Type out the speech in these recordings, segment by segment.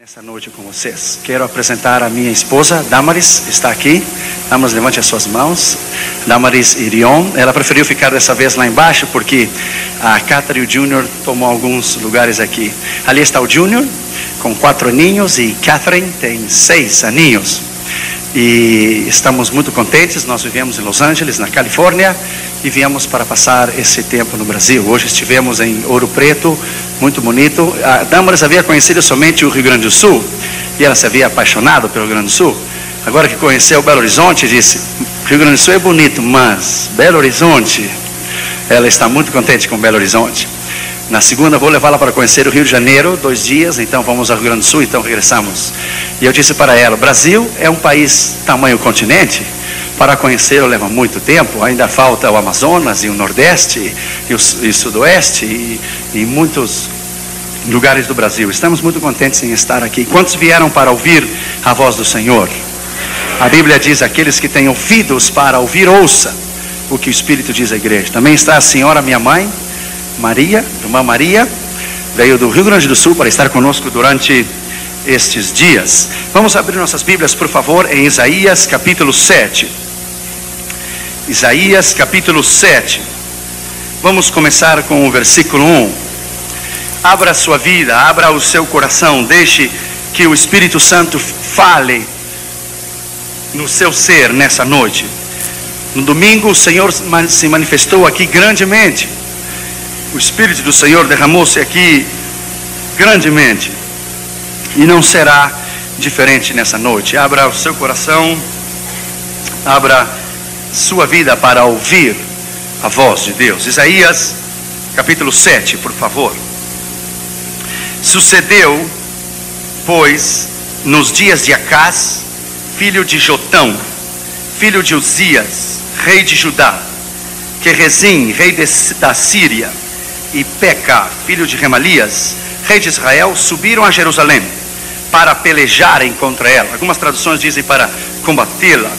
Nessa noite com vocês. Quero apresentar a minha esposa, Damaris, está aqui. Damaris, levante as suas mãos. Damaris Irion. Ela preferiu ficar dessa vez lá embaixo porque a Catherine e o Júnior tomam alguns lugares aqui. Ali está o Júnior, com quatro aninhos, e Catherine tem seis aninhos. E estamos muito contentes. Nós vivemos em Los Angeles, na Califórnia, e viemos para passar esse tempo no Brasil. Hoje estivemos em Ouro Preto, muito bonito. A Damaris havia conhecido somente o Rio Grande do Sul e ela se havia apaixonado pelo Rio Grande do Sul. Agora que conheceu Belo Horizonte, disse: Rio Grande do Sul é bonito, mas Belo Horizonte, ela está muito contente com Belo Horizonte. Na segunda, vou levá-la para conhecer o Rio de Janeiro, dois dias, então vamos ao Rio Grande do Sul, então regressamos. E eu disse para ela: Brasil é um país tamanho continente, para conhecê-lo leva muito tempo, ainda falta o Amazonas e o Nordeste e o, e o Sudoeste e, e muitos lugares do Brasil. Estamos muito contentes em estar aqui. Quantos vieram para ouvir a voz do Senhor? A Bíblia diz: aqueles que têm ouvidos para ouvir, ouça o que o Espírito diz à igreja. Também está a senhora, minha mãe, Maria, irmã Maria, veio do Rio Grande do Sul para estar conosco durante estes dias. Vamos abrir nossas Bíblias, por favor, em Isaías capítulo 7. Isaías capítulo 7. Vamos começar com o versículo 1. Abra sua vida, abra o seu coração, deixe que o Espírito Santo fale no seu ser nessa noite. No domingo, o Senhor se manifestou aqui grandemente. O Espírito do Senhor derramou-se aqui grandemente. E não será diferente nessa noite. Abra o seu coração, abra sua vida para ouvir a voz de Deus. Isaías capítulo 7, por favor. Sucedeu, pois, nos dias de Acás, filho de Jotão, filho de Uzias, rei de Judá, que Rezim, rei de, da Síria, e Peca, filho de Remalias, rei de Israel, subiram a Jerusalém para pelejarem contra ela. Algumas traduções dizem para combatê-la,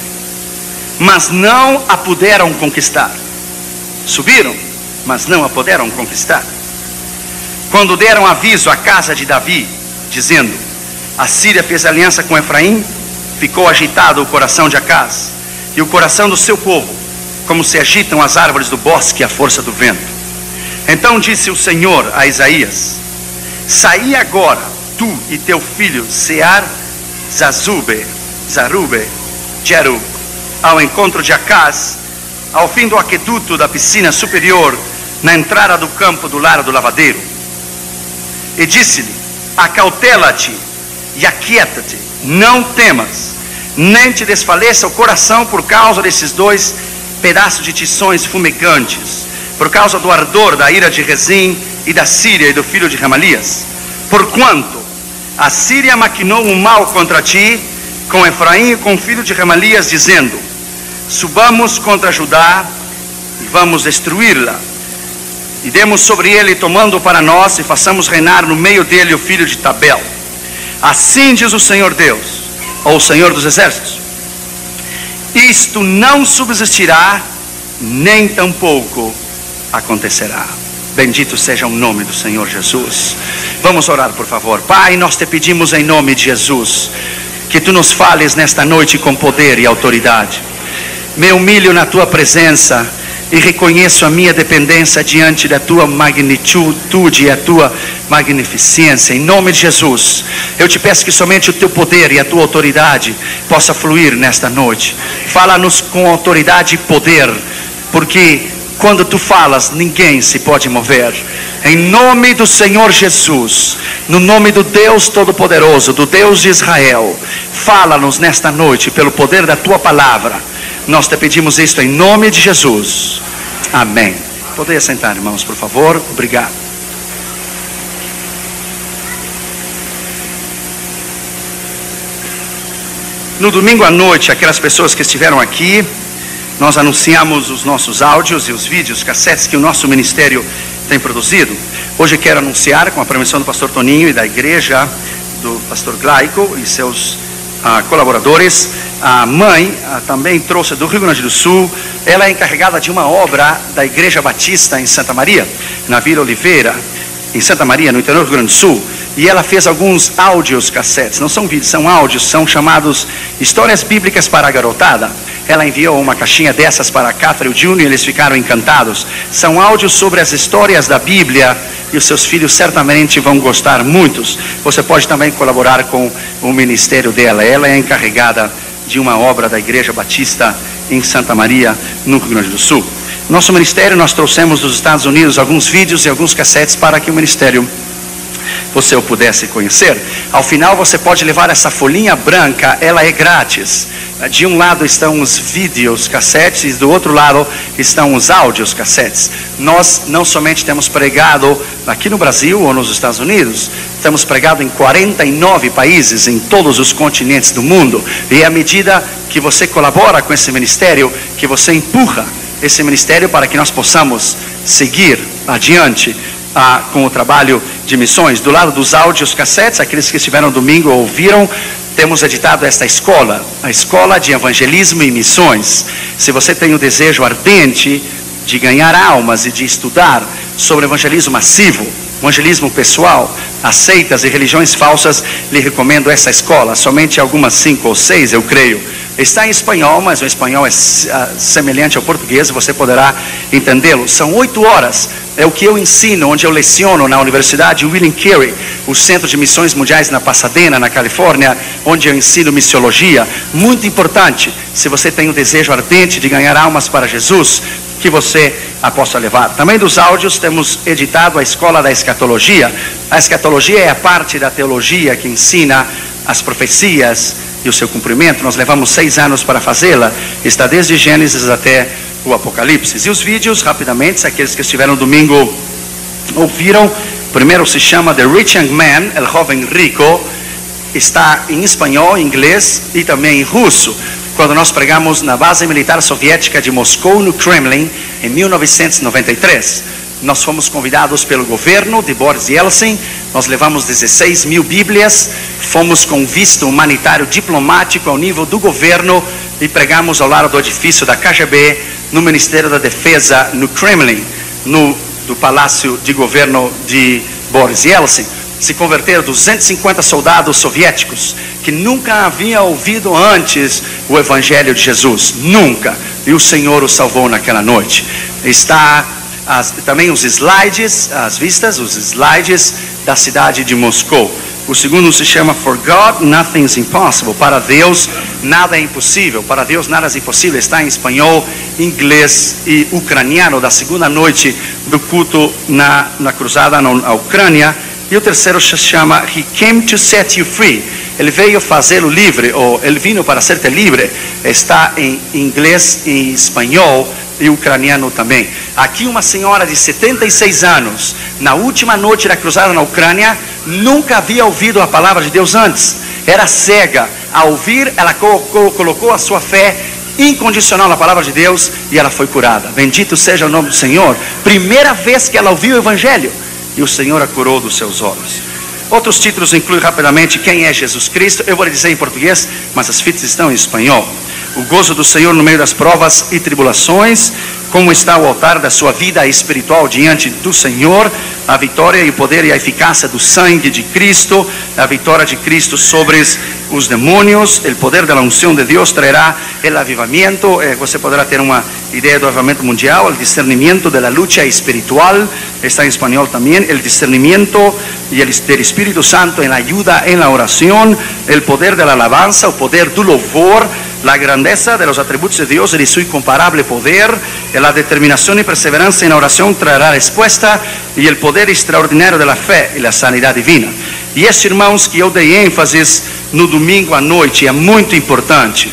mas não a puderam conquistar. Subiram, mas não a puderam conquistar. Quando deram aviso à casa de Davi, dizendo: A Síria fez aliança com Efraim, ficou agitado o coração de Acás e o coração do seu povo, como se agitam as árvores do bosque à força do vento. Então disse o Senhor a Isaías: Saí agora, tu e teu filho Sear, Zazube, Zarube, Jeru, ao encontro de Acás, ao fim do aqueduto da piscina superior, na entrada do campo do lar do lavadeiro. E disse-lhe: Acautela-te e aquieta-te, não temas, nem te desfaleça o coração por causa desses dois pedaços de tições fumegantes por causa do ardor da ira de Rezim e da Síria e do filho de Ramalias. Porquanto a Síria maquinou um mal contra ti, com Efraim e com o filho de Ramalias, dizendo: Subamos contra Judá e vamos destruí-la. E demos sobre ele, tomando para nós, e façamos reinar no meio dele o filho de Tabel. Assim diz o Senhor Deus, ou o Senhor dos Exércitos: Isto não subsistirá, nem tampouco acontecerá. Bendito seja o nome do Senhor Jesus. Vamos orar, por favor. Pai, nós te pedimos em nome de Jesus que tu nos fales nesta noite com poder e autoridade. Me humilho na tua presença e reconheço a minha dependência diante da tua magnitude e a tua magnificência. Em nome de Jesus, eu te peço que somente o teu poder e a tua autoridade possa fluir nesta noite. Fala-nos com autoridade e poder, porque quando tu falas, ninguém se pode mover. Em nome do Senhor Jesus, no nome do Deus Todo-Poderoso, do Deus de Israel, fala-nos nesta noite pelo poder da tua palavra. Nós te pedimos isto em nome de Jesus. Amém. Poderia sentar, irmãos, por favor. Obrigado. No domingo à noite, aquelas pessoas que estiveram aqui, nós anunciamos os nossos áudios e os vídeos, cassetes que o nosso ministério tem produzido. Hoje quero anunciar, com a permissão do pastor Toninho e da igreja do pastor Glaico e seus colaboradores, a mãe ah, também trouxe do Rio Grande do Sul. Ela é encarregada de uma obra da Igreja Batista em Santa Maria, na Vila Oliveira, em Santa Maria, no interior do Rio Grande do Sul. e ela fez alguns áudios cassetes. Não são vídeos, são áudios, são chamados Histórias Bíblicas para a Garotada. Ela enviou uma caixinha dessas para Catherine Jr. e eles ficaram encantados. São áudios sobre as histórias da Bíblia e os seus filhos certamente vão gostar muitos. Você pode também colaborar com o ministério dela. Ela é encarregada de uma obra da Igreja Batista em Santa Maria, no Rio Grande do Sul. Nosso ministério, nós trouxemos dos Estados Unidos alguns vídeos e alguns cassetes para que o ministério você o pudesse conhecer. Ao final você pode levar essa folhinha branca, ela é grátis. De um lado estão os vídeos cassetes do outro lado estão os áudios cassetes. Nós não somente temos pregado aqui no Brasil ou nos Estados Unidos, temos pregado em 49 países, em todos os continentes do mundo. E à medida que você colabora com esse ministério, que você empurra esse ministério para que nós possamos seguir adiante ah, com o trabalho de missões. Do lado dos áudios cassetes, aqueles que estiveram domingo ouviram, temos editado esta escola, a Escola de Evangelismo e Missões. Se você tem o desejo ardente de ganhar almas e de estudar sobre evangelismo massivo, evangelismo pessoal, aceitas e religiões falsas, lhe recomendo essa escola. Somente algumas cinco ou seis, eu creio. Está em espanhol, mas o espanhol é uh, semelhante ao português, você poderá entendê-lo. São oito horas é o que eu ensino, onde eu leciono na Universidade William Carey, o Centro de Missões Mundiais na Pasadena, na Califórnia, onde eu ensino missiologia. Muito importante, se você tem o desejo ardente de ganhar almas para Jesus, que você a possa levar. Também dos áudios temos editado a Escola da Escatologia. A escatologia é a parte da teologia que ensina as profecias e o seu cumprimento. Nós levamos seis anos para fazê-la. Está desde Gênesis até o Apocalipse. E os vídeos, rapidamente, aqueles que estiveram domingo ouviram. Primeiro se chama The Rich Young Man, El Joven Rico. Está em espanhol, inglês e também em russo. Quando nós pregamos na base militar soviética de Moscou, no Kremlin, em 1993. Nós fomos convidados pelo governo de Boris Yeltsin, nós levamos 16 mil Bíblias, fomos com visto humanitário diplomático ao nível do governo e pregamos ao lado do edifício da KGB no Ministério da Defesa, no Kremlin, no do Palácio de Governo de Boris Yeltsin, se converteram 250 soldados soviéticos que nunca haviam ouvido antes o Evangelho de Jesus, nunca. E o Senhor os salvou naquela noite. Está as, também os slides, as vistas, os slides da cidade de Moscou. O segundo se chama For God Nothing is Impossible. Para Deus nada é impossível. Para Deus nada é impossível. Está em espanhol, inglês e ucraniano da segunda noite do culto na, na cruzada na Ucrânia. E o terceiro se chama He Came to Set You Free. Ele veio fazê-lo livre, ou ele vino para ser-te livre. Está em inglês e espanhol e ucraniano também. Aqui uma senhora de 76 anos, na última noite da cruzada na Ucrânia, nunca havia ouvido a palavra de Deus antes. Era cega. Ao ouvir, ela colocou, colocou a sua fé incondicional na palavra de Deus e ela foi curada. Bendito seja o nome do Senhor. Primeira vez que ela ouviu o Evangelho e o Senhor a curou dos seus olhos. Outros títulos incluem rapidamente quem é Jesus Cristo. Eu vou lhe dizer em português, mas as fitas estão em espanhol. O gozo do Senhor no meio das provas e tribulações como está o altar da sua vida espiritual diante do Senhor, a vitória e o poder e a eficácia do sangue de Cristo, a vitória de Cristo sobre os demônios, o poder da unção de Deus trará o avivamento, eh, você poderá ter uma ideia do avivamento mundial, o discernimento da luta espiritual, está em espanhol também, o discernimento e Espírito Santo ayuda en la oración, el poder de la alabanza, el poder do louvor, la grandeza de los atributos de Dios y de su incomparable poder, la determinación y perseverancia en oración traerá respuesta y el poder extraordinario de la fe y la sanidad divina. E esse, irmãos, que eu dei ênfase no domingo à noite, é muito importante.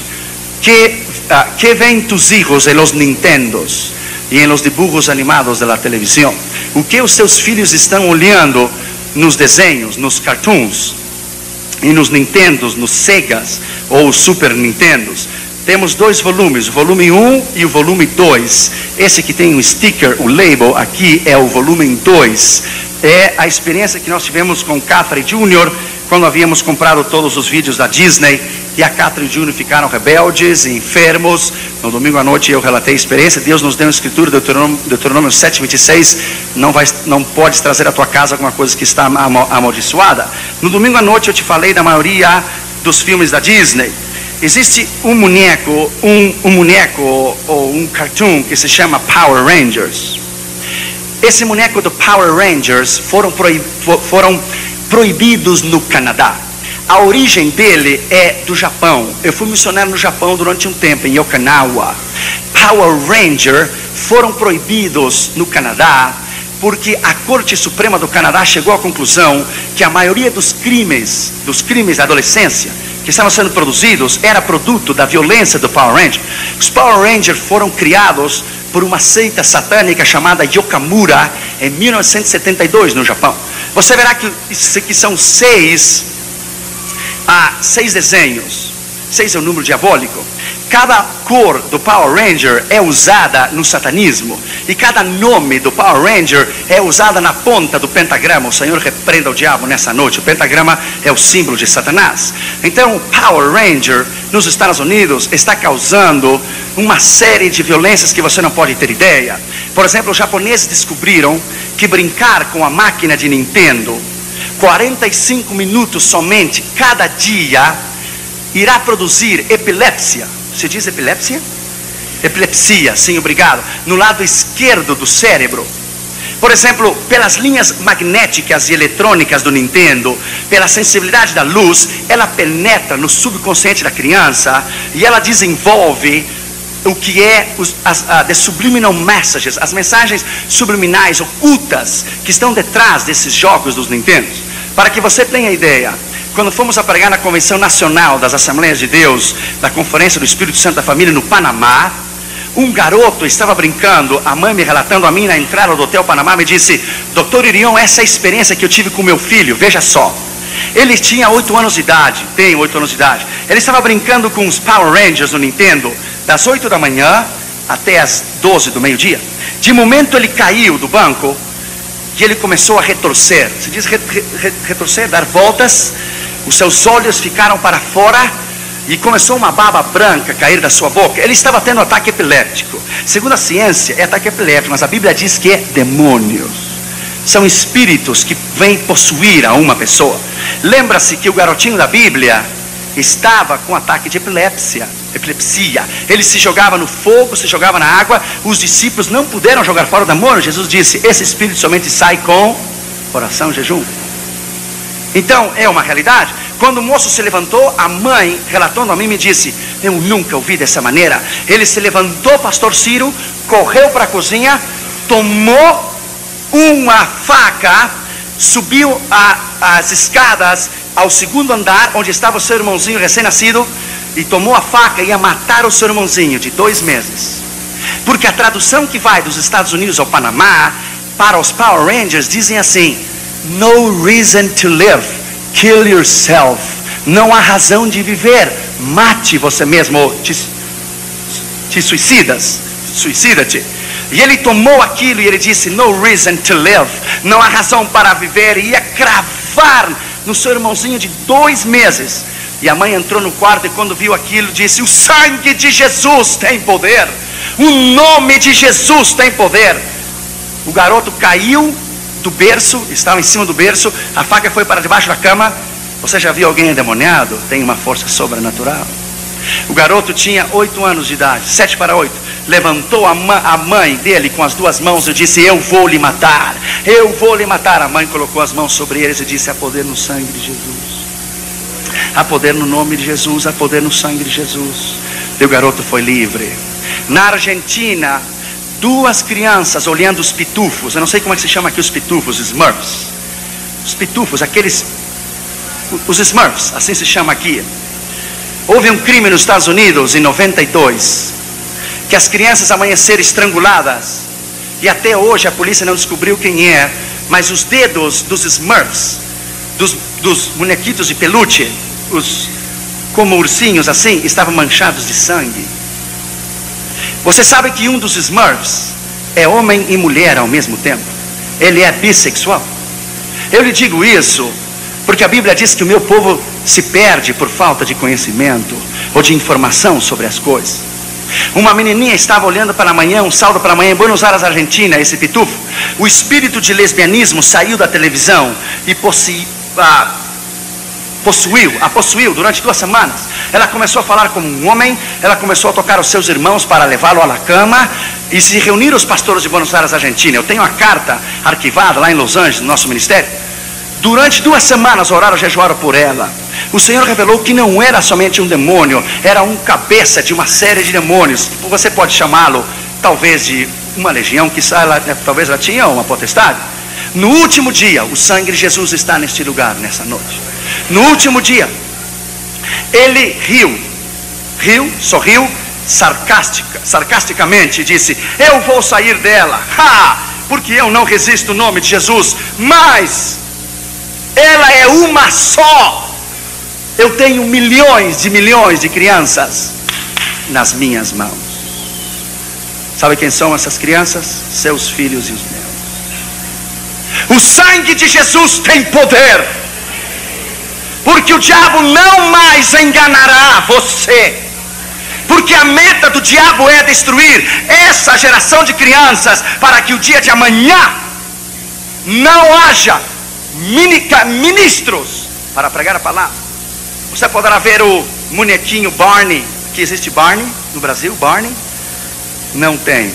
Que, uh, que ven tus hijos en los Nintendos e em los dibujos animados da televisão? O que os seus filhos estão olhando nos desenhos, nos cartoons? E nos Nintendos, nos Segas ou Super Nintendos? Temos dois volumes, o volume 1 e o volume 2. Esse que tem o um sticker, o label aqui é o volume 2. É a experiência que nós tivemos com Catherine Jr. quando havíamos comprado todos os vídeos da Disney e a Catherine e Júnior ficaram rebeldes e enfermos. No domingo à noite eu relatei a experiência. Deus nos deu uma escritura, Deuteronômio, Deuteronômio 7, 26. Não, vai, não podes trazer à tua casa alguma coisa que está amaldiçoada. No domingo à noite eu te falei da maioria dos filmes da Disney. Existe um boneco, um, um boneco ou um cartoon que se chama Power Rangers. Esse boneco do Power Rangers foram, foram proibidos no Canadá. A origem dele é do Japão. Eu fui missionário no Japão durante um tempo, em Okinawa. Power Ranger foram proibidos no Canadá porque a Corte Suprema do Canadá chegou à conclusão que a maioria dos crimes, dos crimes da adolescência, que estavam sendo produzidos, era produto da violência do Power Ranger. Os Power Rangers foram criados por uma seita satânica chamada Yokamura em 1972 no Japão. Você verá que, que são seis, ah, seis desenhos. Seis é o número diabólico. Cada cor do Power Ranger é usada no satanismo. E cada nome do Power Ranger é usada na ponta do pentagrama. O Senhor repreenda o diabo nessa noite. O pentagrama é o símbolo de Satanás. Então, o Power Ranger nos Estados Unidos está causando uma série de violências que você não pode ter ideia. Por exemplo, os japoneses descobriram que brincar com a máquina de Nintendo 45 minutos somente cada dia irá produzir epilepsia se diz epilepsia? Epilepsia, sim, obrigado. No lado esquerdo do cérebro. Por exemplo, pelas linhas magnéticas e eletrônicas do Nintendo, pela sensibilidade da luz, ela penetra no subconsciente da criança e ela desenvolve o que é os, as the subliminal messages, as mensagens subliminais ocultas que estão detrás desses jogos dos Nintendos. Para que você tenha ideia, quando fomos a pregar na Convenção Nacional das Assembleias de Deus, da Conferência do Espírito Santo da Família no Panamá, um garoto estava brincando, a mãe me relatando a mim na entrada do Hotel Panamá, me disse: Doutor Irion, essa é experiência que eu tive com meu filho, veja só. Ele tinha oito anos de idade, tem oito anos de idade. Ele estava brincando com os Power Rangers no Nintendo, das oito da manhã até as doze do meio-dia. De momento ele caiu do banco e ele começou a retorcer. Se diz re, re, retorcer, dar voltas os seus olhos ficaram para fora e começou uma baba branca a cair da sua boca. Ele estava tendo ataque epiléptico. Segundo a ciência, é ataque epiléptico, mas a Bíblia diz que é demônios. São espíritos que vêm possuir a uma pessoa. Lembra-se que o garotinho da Bíblia estava com ataque de epilepsia, epilepsia. Ele se jogava no fogo, se jogava na água. Os discípulos não puderam jogar fora o demônio. Jesus disse: Esse espírito somente sai com oração, jejum. Então, é uma realidade. Quando o moço se levantou, a mãe, relatando a mim, me disse: Eu nunca ouvi dessa maneira. Ele se levantou, pastor Ciro, correu para a cozinha, tomou uma faca, subiu a, as escadas ao segundo andar, onde estava o seu irmãozinho recém-nascido, e tomou a faca e ia matar o seu irmãozinho de dois meses. Porque a tradução que vai dos Estados Unidos ao Panamá para os Power Rangers dizem assim: No reason to live. Kill yourself. Não há razão de viver. Mate você mesmo. Te, te suicidas. Suicida-te. E ele tomou aquilo e ele disse: No reason to live. Não há razão para viver. E ia cravar no seu irmãozinho de dois meses. E a mãe entrou no quarto e quando viu aquilo disse: O sangue de Jesus tem poder. O nome de Jesus tem poder. O garoto caiu do berço, estava em cima do berço, a faca foi para debaixo da cama. Você já viu alguém endemoniado? Tem uma força sobrenatural. O garoto tinha oito anos de idade, sete para oito. Levantou a, a mãe dele com as duas mãos e disse: Eu vou lhe matar, eu vou lhe matar. A mãe colocou as mãos sobre eles e disse: Há poder no sangue de Jesus, há poder no nome de Jesus, há poder no sangue de Jesus. E o garoto foi livre. Na Argentina, duas crianças olhando os pitufos. Eu não sei como é que se chama aqui os pitufos, Smurfs. Os pitufos, aqueles. Os Smurfs, assim se chama aqui. Houve um crime nos Estados Unidos em 92, que as crianças amanheceram estranguladas. E até hoje a polícia não descobriu quem é, mas os dedos dos Smurfs, dos, dos bonequitos de peluche, os, como ursinhos assim, estavam manchados de sangue. Você sabe que um dos Smurfs é homem e mulher ao mesmo tempo. Ele é bissexual. Eu lhe digo isso Porque a Bíblia diz que o meu povo se perde por falta de conhecimento ou de informação sobre as coisas. Uma menininha estava olhando para amanhã, um saldo para amanhã em Buenos Aires, Argentina, esse pitufo. O espírito de lesbianismo saiu da televisão e possi, ah, possuiu, a possuiu durante duas semanas. Ela começou a falar como um homem, ela começou a tocar os seus irmãos para levá-lo à cama e se reuniram os pastores de Buenos Aires, Argentina. Eu tenho a carta arquivada lá em Los Angeles, no nosso ministério. Durante duas semanas oraram, jejuaram por ela. O Senhor revelou que não era somente um demônio, era um cabeça de uma série de demônios. Você pode chamá-lo, talvez, de uma legião, que ela, talvez ela tinha uma potestade. No último dia, o sangue de Jesus está neste lugar, nessa noite. No último dia, ele riu, riu, sorriu, sarcástica, sarcasticamente, disse: Eu vou sair dela, ha, porque eu não resisto o nome de Jesus, mas ela é uma só. Eu tenho milhões de milhões de crianças nas minhas mãos. Sabe quem são essas crianças? Seus filhos e os meus. O sangue de Jesus tem poder, porque o diabo não mais enganará você. Porque a meta do diabo é destruir essa geração de crianças para que o dia de amanhã não haja ministros para pregar a palavra. Você poderá ver o bonequinho Barney, que existe Barney no Brasil, Barney? Não tem.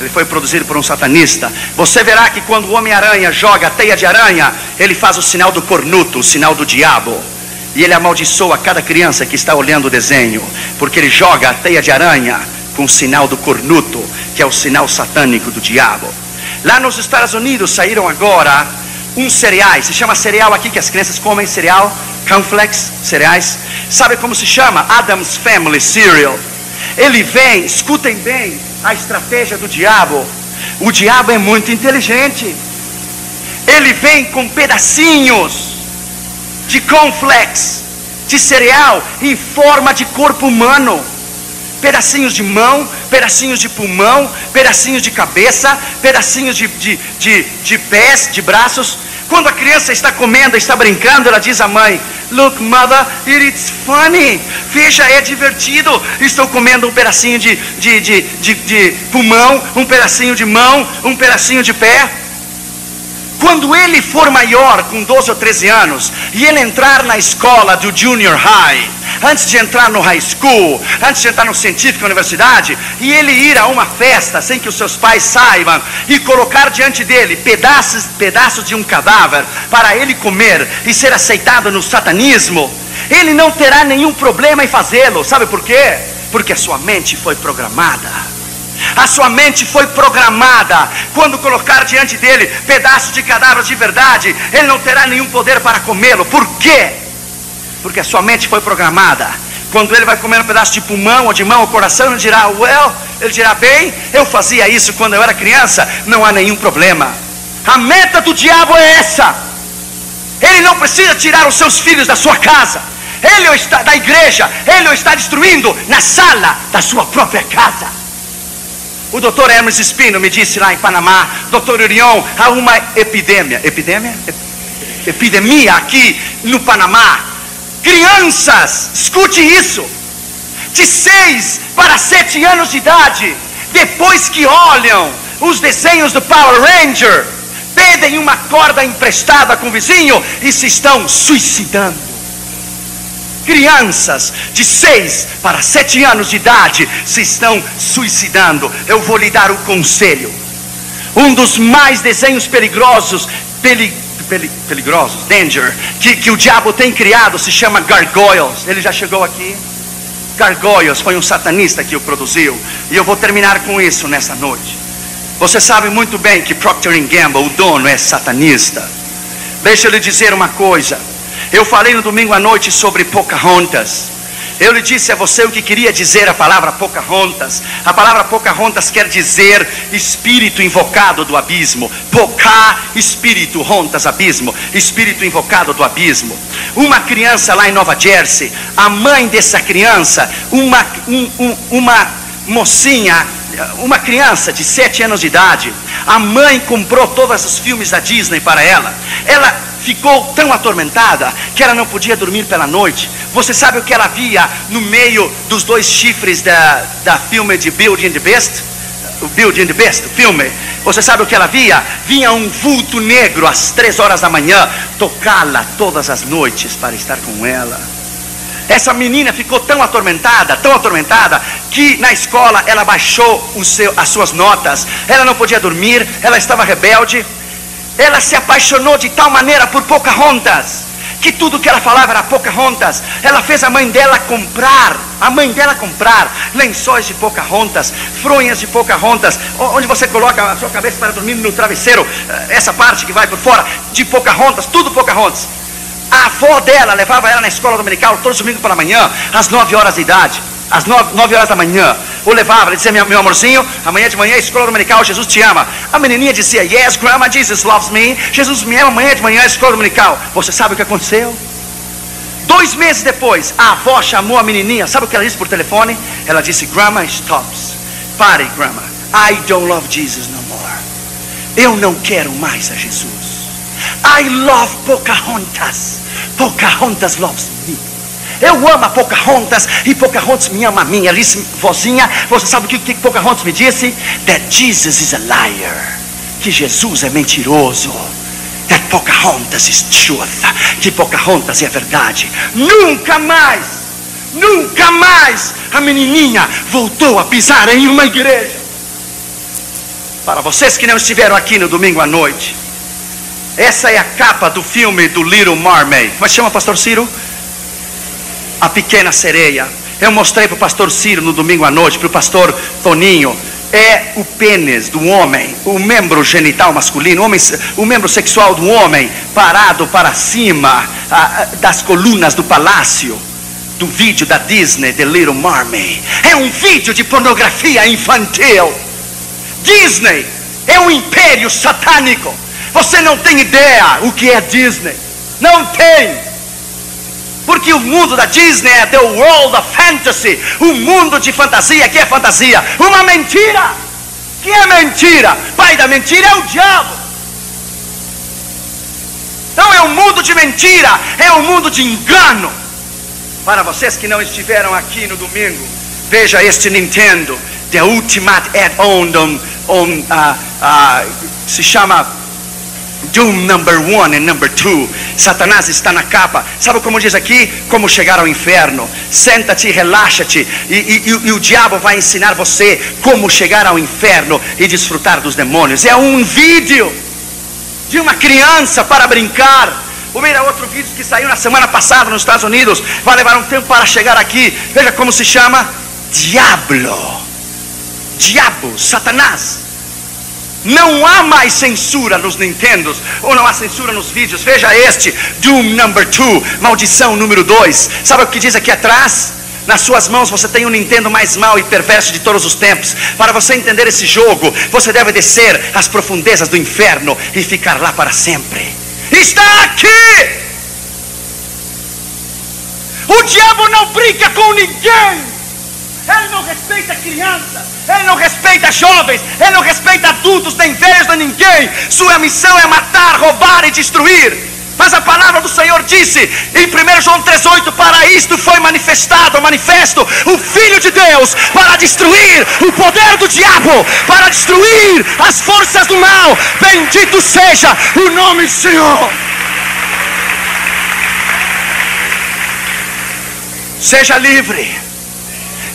Ele foi produzido por um satanista. Você verá que quando o Homem-Aranha joga a teia de aranha, ele faz o sinal do cornuto, o sinal do diabo. E ele amaldiçoa cada criança que está olhando o desenho, porque ele joga a teia de aranha com o sinal do cornuto, que é o sinal satânico do diabo. Lá nos Estados Unidos saíram agora uns cereais, se chama cereal aqui que as crianças comem cereal, cornflakes, cereais. Sabe como se chama? Adam's Family Cereal. Ele vem, escutem bem a estratégia do diabo. O diabo é muito inteligente. Ele vem com pedacinhos de cornflakes, de cereal em forma de corpo humano pedacinhos de mão, pedacinhos de pulmão, pedacinhos de cabeça, pedacinhos de, de, de, de pés, de braços. Quando a criança está comendo, está brincando, ela diz à mãe: Look, mother, it's funny. Veja, é divertido. Estou comendo um pedacinho de, de, de, de, de pulmão, um pedacinho de mão, um pedacinho de pé. Quando ele for maior, com 12 ou 13 anos, e ele entrar na escola do junior high, antes de entrar no high school, antes de entrar no científico universidade, e ele ir a uma festa sem que os seus pais saibam e colocar diante dele pedaços, pedaços de um cadáver para ele comer e ser aceitado no satanismo, ele não terá nenhum problema em fazê-lo. Sabe por quê? Porque a sua mente foi programada. A sua mente foi programada. Quando colocar diante dele pedaços de cadáveres de verdade, ele não terá nenhum poder para comê-lo. Por quê? Porque a sua mente foi programada. Quando ele vai comer um pedaço de pulmão ou de mão ou coração, ele dirá, well, ele dirá, bem, eu fazia isso quando eu era criança, não há nenhum problema. A meta do diabo é essa. Ele não precisa tirar os seus filhos da sua casa. Ele está da igreja, ele o está destruindo na sala da sua própria casa. O doutor Hermes Espino me disse lá em Panamá, doutor Urion, há uma epidemia, epidemia? Epidemia aqui no Panamá. Crianças, escute isso, de 6 para 7 anos de idade, depois que olham os desenhos do Power Ranger, pedem uma corda emprestada com o vizinho e se estão suicidando crianças de 6 para 7 anos de idade se estão suicidando. Eu vou lhe dar um conselho. Um dos mais desenhos perigosos, peli, peli, peligrosos, danger, que, que o diabo tem criado se chama Gargoyles. Ele já chegou aqui? Gargoyles foi um satanista que o produziu. E eu vou terminar com isso nessa noite. Você sabe muito bem que Procter Gamble, o dono, é satanista. Deixa eu lhe dizer uma coisa. Eu falei no domingo à noite sobre Pocahontas. Eu lhe disse a você o que queria dizer a palavra Pocahontas. A palavra Pocahontas quer dizer espírito invocado do abismo. Pocá, espírito, Hontas, abismo. Espírito invocado do abismo. Uma criança lá em Nova Jersey, a mãe dessa criança, uma, um, um, uma mocinha, uma criança de sete anos de idade, a mãe comprou todos os filmes da Disney para ela. Ela ficou tão atormentada que ela não podia dormir pela noite. Você sabe o que ela via no meio dos dois chifres da, da filme de and the Beast? O and the Beast, o filme. Você sabe o que ela via? Vinha um vulto negro às três horas da manhã tocá-la todas as noites para estar com ela. Essa menina ficou tão atormentada, tão atormentada, que na escola ela baixou seu, as suas notas, ela não podia dormir, ela estava rebelde, ela se apaixonou de tal maneira por Pocahontas, que tudo que ela falava era Pocahontas. Ela fez a mãe dela comprar, a mãe dela comprar lençóis de Pocahontas, fronhas de Pocahontas, onde você coloca a sua cabeça para dormir no travesseiro, eh, essa parte que vai por fora, de Pocahontas, tudo Pocahontas. A avó dela levava ela na escola dominical todos os domingos pela manhã, às 9 horas de idade. Às 9, 9 horas da manhã, o levava, ele dizia: meu, meu amorzinho, amanhã de manhã, escola dominical, Jesus te ama. A menininha dizia: Yes, Grandma, Jesus loves me. Jesus me ama, amanhã de manhã, escola dominical. Você sabe o que aconteceu? Dois meses depois, a avó chamou a menininha. Sabe o que ela disse por telefone? Ela disse: Grandma, stops. Pare, Grandma. I don't love Jesus no more. Eu não quero mais a Jesus. I love Pocahontas. Pocahontas loves me. Eu amo a Pocahontas e Pocahontas me ama a mim. Ela disse, vozinha, você sabe o que, que Pocahontas me disse? That Jesus is a liar. Que Jesus é mentiroso. That Pocahontas is truth. Que Pocahontas é verdade. Nunca mais, nunca mais a menininha voltou a pisar em uma igreja. Para vocês que não estiveram aqui no domingo à noite, essa é a capa do filme do Little Mermaid. Como é chama, Pastor Ciro? A Pequena Sereia. Eu mostrei para o pastor Ciro no domingo à noite, para o pastor Toninho. É o pênis do homem, o membro genital masculino, o, homem, o membro sexual do homem, parado para cima ah, das colunas do palácio do vídeo da Disney, The Little Mermaid. É um vídeo de pornografia infantil. Disney é um império satânico você não tem ideia o que é Disney. Não tem. Porque o mundo da Disney é the world of fantasy. O mundo de fantasia, que é fantasia? Uma mentira. Que é mentira? Pai da mentira é o diabo. Então é um mundo de mentira, é um mundo de engano. Para vocês que não estiveram aqui no domingo, veja este Nintendo, The Ultimate Add-on, on, on, uh, uh, se chama Doom number one and number two. Satanás está na capa. Sabe como diz aqui? Como chegar ao inferno. Senta-te, relaxa-te. E, e, e, e, o diabo vai ensinar você como chegar ao inferno e desfrutar dos demônios. É um vídeo de uma criança para brincar. O meu outro vídeo que saiu na semana passada nos Estados Unidos. Vai levar um tempo para chegar aqui. Veja como se chama: Diablo. Diabo, Satanás. Não há mais censura nos Nintendos, ou não há censura nos vídeos. Veja este, Doom Number 2, maldição número 2. Sabe o que diz aqui atrás? Nas suas mãos você tem o Nintendo mais mau e perverso de todos os tempos. Para você entender esse jogo, você deve descer às profundezas do inferno e ficar lá para sempre. Está aqui! O diabo não brinca com ninguém. Ele não respeita crianças, ele não respeita jovens, ele não respeita adultos, nem velhos, nem ninguém. Sua missão é matar, roubar e destruir. Mas a palavra do Senhor disse em 1 João 3,8: Para isto foi manifestado, manifesto, o Filho de Deus, para destruir o poder do diabo, para destruir as forças do mal. Bendito seja o nome do Senhor. Seja livre.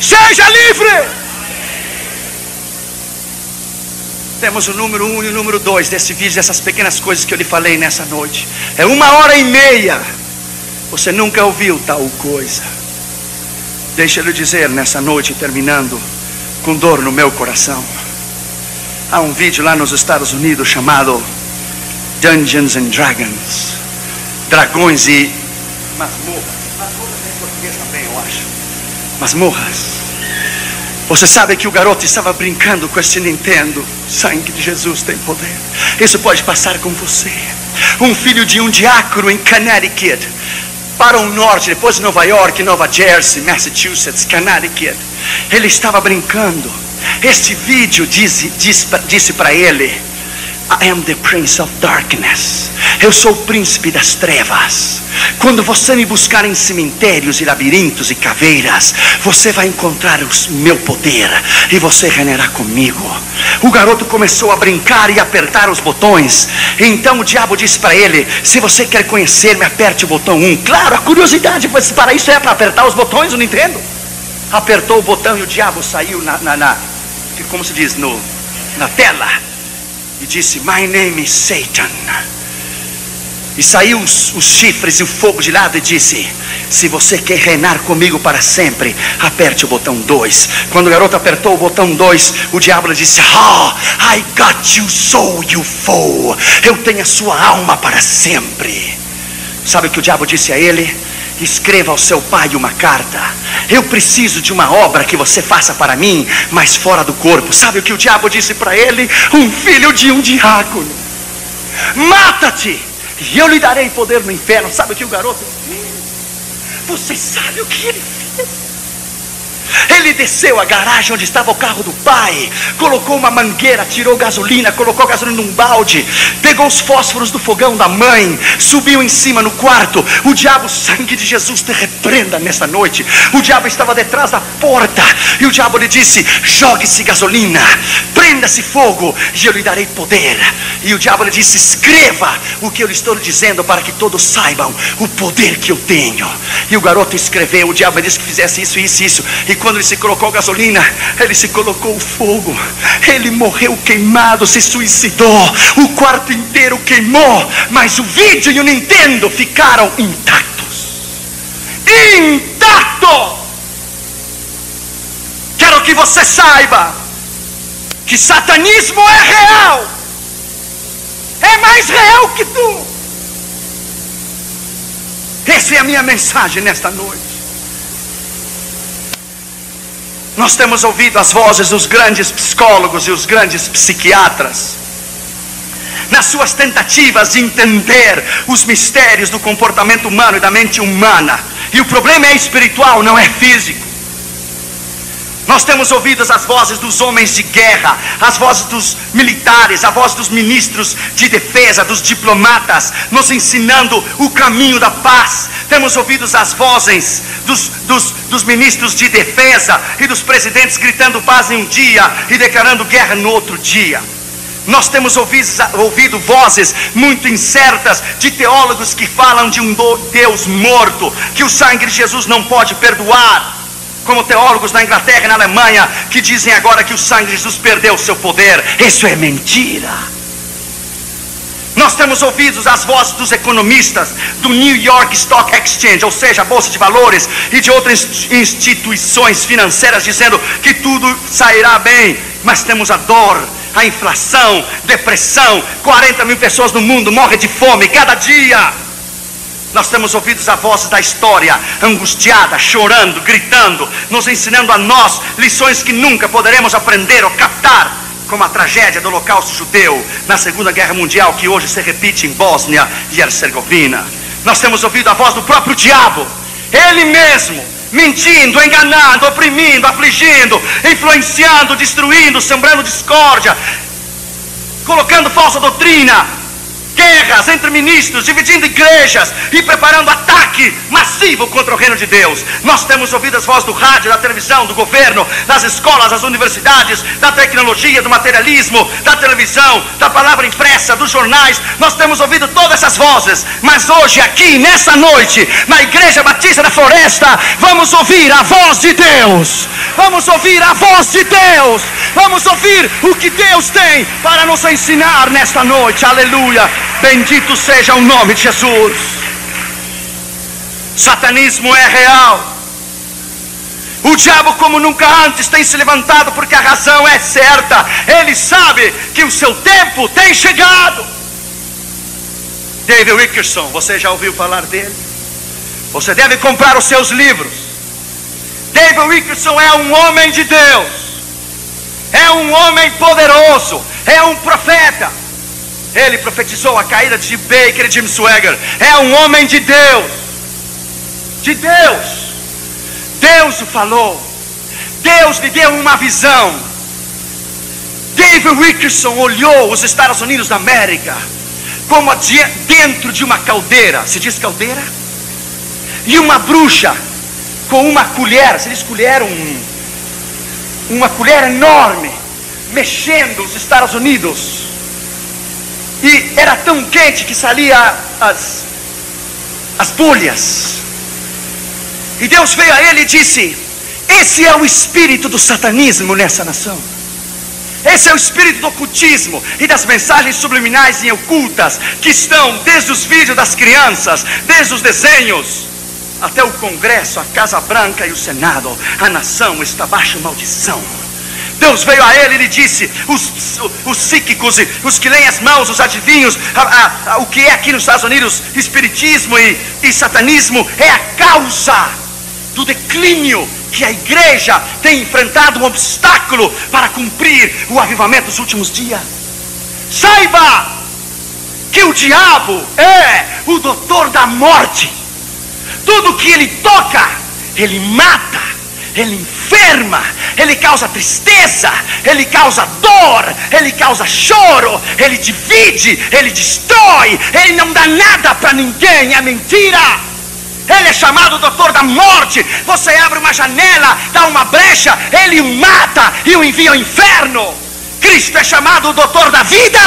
Seja livre. Temos o número um e o número dois desse vídeo, dessas pequenas coisas que eu lhe falei nessa noite. É uma hora e meia. Você nunca ouviu tal coisa. Deixa eu dizer nessa noite, terminando, com dor no meu coração. Há um vídeo lá nos Estados Unidos chamado Dungeons and Dragons Dragões e Masmorras. Masmorras em português também, eu acho. Masmorras. Você sabe que o garoto estava brincando com esse Nintendo. Sangue de Jesus tem poder. Isso pode passar com você. Um filho de um diácono em Connecticut. Para o norte, depois de Nova York, Nova Jersey, Massachusetts, Connecticut. Ele estava brincando. Este vídeo disse, disse, disse para ele: I am the prince of darkness. Eu sou o príncipe das trevas. Quando você me buscar em cemitérios e labirintos e caveiras, você vai encontrar o meu poder e você reinar comigo. O garoto começou a brincar e apertar os botões. Então o diabo disse para ele: Se você quer conhecer-me, aperte o botão 1. Claro, a curiosidade, para isso é para apertar os botões, eu não entendo. Apertou o botão e o diabo saiu na, na, na como se diz, no, na tela disse: My name is Satan. E saiu os, os, chifres e o fogo de lado e disse: Se você quer reinar comigo para sempre, aperte o botão 2. Quando o garoto apertou o botão 2, o diabo disse: Ah, oh, I got you so you fool. Eu tenho a sua alma para sempre. Sabe o que o diabo disse a ele? Escreva ao seu pai uma carta. Eu preciso de uma obra que você faça para mim, mas fora do corpo. Sabe o que o diabo disse para ele? Um filho de um diácono. Mata-te, e eu lhe darei poder no inferno. Sabe o que o garoto fez? Você sabe o que ele fez? Ele desceu a garagem onde estava o carro do pai, colocou uma mangueira, tirou gasolina, colocou gasolina num balde, pegou os fósforos do fogão da mãe, subiu em cima no quarto. O diabo, sangue de Jesus, te repreenda nessa noite. O diabo estava detrás da porta e o diabo lhe disse: Jogue-se gasolina, prenda-se fogo e eu lhe darei poder. E o diabo lhe disse: Escreva o que eu lhe estou dizendo para que todos saibam o poder que eu tenho. E o garoto escreveu. O diabo disse que fizesse isso, isso, isso. E quando ele se colocou gasolina, ele se colocou fogo. Ele morreu queimado, se suicidou. O quarto inteiro queimou, mas o vídeo e o Nintendo ficaram intactos. Intacto! Quero que você saiba que satanismo é real. É mais real que tu. Essa é a minha mensagem nesta noite. Nós temos ouvido as vozes dos grandes psicólogos e os grandes psiquiatras, nas suas tentativas de entender os mistérios do comportamento humano e da mente humana. E o problema é espiritual, não é físico. Nós temos ouvido as vozes dos homens de guerra, as vozes dos militares, a voz dos ministros de defesa, dos diplomatas, nos ensinando o caminho da paz. Temos ouvido as vozes dos, dos, dos ministros de defesa e dos presidentes gritando paz em um dia e declarando guerra no outro dia. Nós temos ouvido, ouvido, vozes muito incertas de teólogos que falam de um Deus morto, que o sangue de Jesus não pode perdoar como teólogos na Inglaterra e na Alemanha, que dizem agora que o sangue de Jesus perdeu o seu poder. Isso é mentira. Nós temos ouvido as vozes dos economistas do New York Stock Exchange, ou seja, a Bolsa de Valores, e de outras instituições financeiras, dizendo que tudo sairá bem, mas temos a dor, a inflação, depressão, 40 mil pessoas no mundo morrem de fome cada dia. Nós temos ouvido as vozes da história, angustiada, chorando, gritando, nos ensinando a nós lições que nunca poderemos aprender ou captar, como a tragédia do Holocausto judeu na Segunda Guerra Mundial, que hoje se repite em Bósnia e Herzegovina. Nós temos ouvido a voz do próprio diabo, ele mesmo, mentindo, enganando, oprimindo, afligindo, influenciando, destruindo, sembrando discórdia, colocando falsa doutrina, guerras entre ministros, dividindo igrejas e preparando ataque massivo contra o reino de Deus. Nós temos ouvido as vozes do rádio, da televisão, do governo, das escolas, das universidades, da tecnologia, do materialismo, da televisão, da palavra impressa, dos jornais. Nós temos ouvido todas essas vozes, mas hoje, aqui, nessa noite, na Igreja Batista da Floresta, vamos ouvir a voz de Deus. Vamos ouvir a voz de Deus. Vamos ouvir o que Deus tem para nos ensinar nesta noite. Aleluia. Bendito seja o nome de Jesus. Satanismo é real. O diabo, como nunca antes, tem se levantado porque a razão é certa. Ele sabe que o seu tempo tem chegado. David Wickerson, você já ouviu falar dele? Você deve comprar os seus livros. David Wickerson é um homem de Deus, é um homem poderoso, é um profeta. Ele profetizou a caída de Baker e Jim Swagger. É um homem de Deus. De Deus. Deus o falou. Deus lhe deu uma visão. David Wilkerson olhou os Estados Unidos da América como dentro de uma caldeira. Se diz caldeira? E uma bruxa com uma colher, se diz colher, um, uma colher enorme, mexendo os Estados Unidos. E era tão quente que saía as, as bolhas. E Deus veio a ele e disse: Esse é o espírito do satanismo nessa nação. Esse é o espírito do ocultismo e das mensagens subliminais e ocultas que estão desde os vídeos das crianças, desde os desenhos, até o Congresso, a Casa Branca e o Senado. A nação está baixo maldição. Deus veio a ele e lhe disse: os, os psíquicos, os que leem as mãos, os adivinhos, a, a, a, o que é aqui nos Estados Unidos, espiritismo e, e satanismo, é a causa do declínio que a igreja tem enfrentado um obstáculo para cumprir o avivamento dos últimos dias. Saiba que o diabo é o doutor da morte. Tudo que ele toca, ele mata, ele enferma, ele causa tristeza, ele causa dor, ele causa choro, ele divide, ele destrói, ele não dá nada para ninguém, é mentira. Ele é chamado doutor da morte. Você abre uma janela, dá uma brecha, ele o mata e o envia ao inferno. Cristo é chamado o doutor da vida.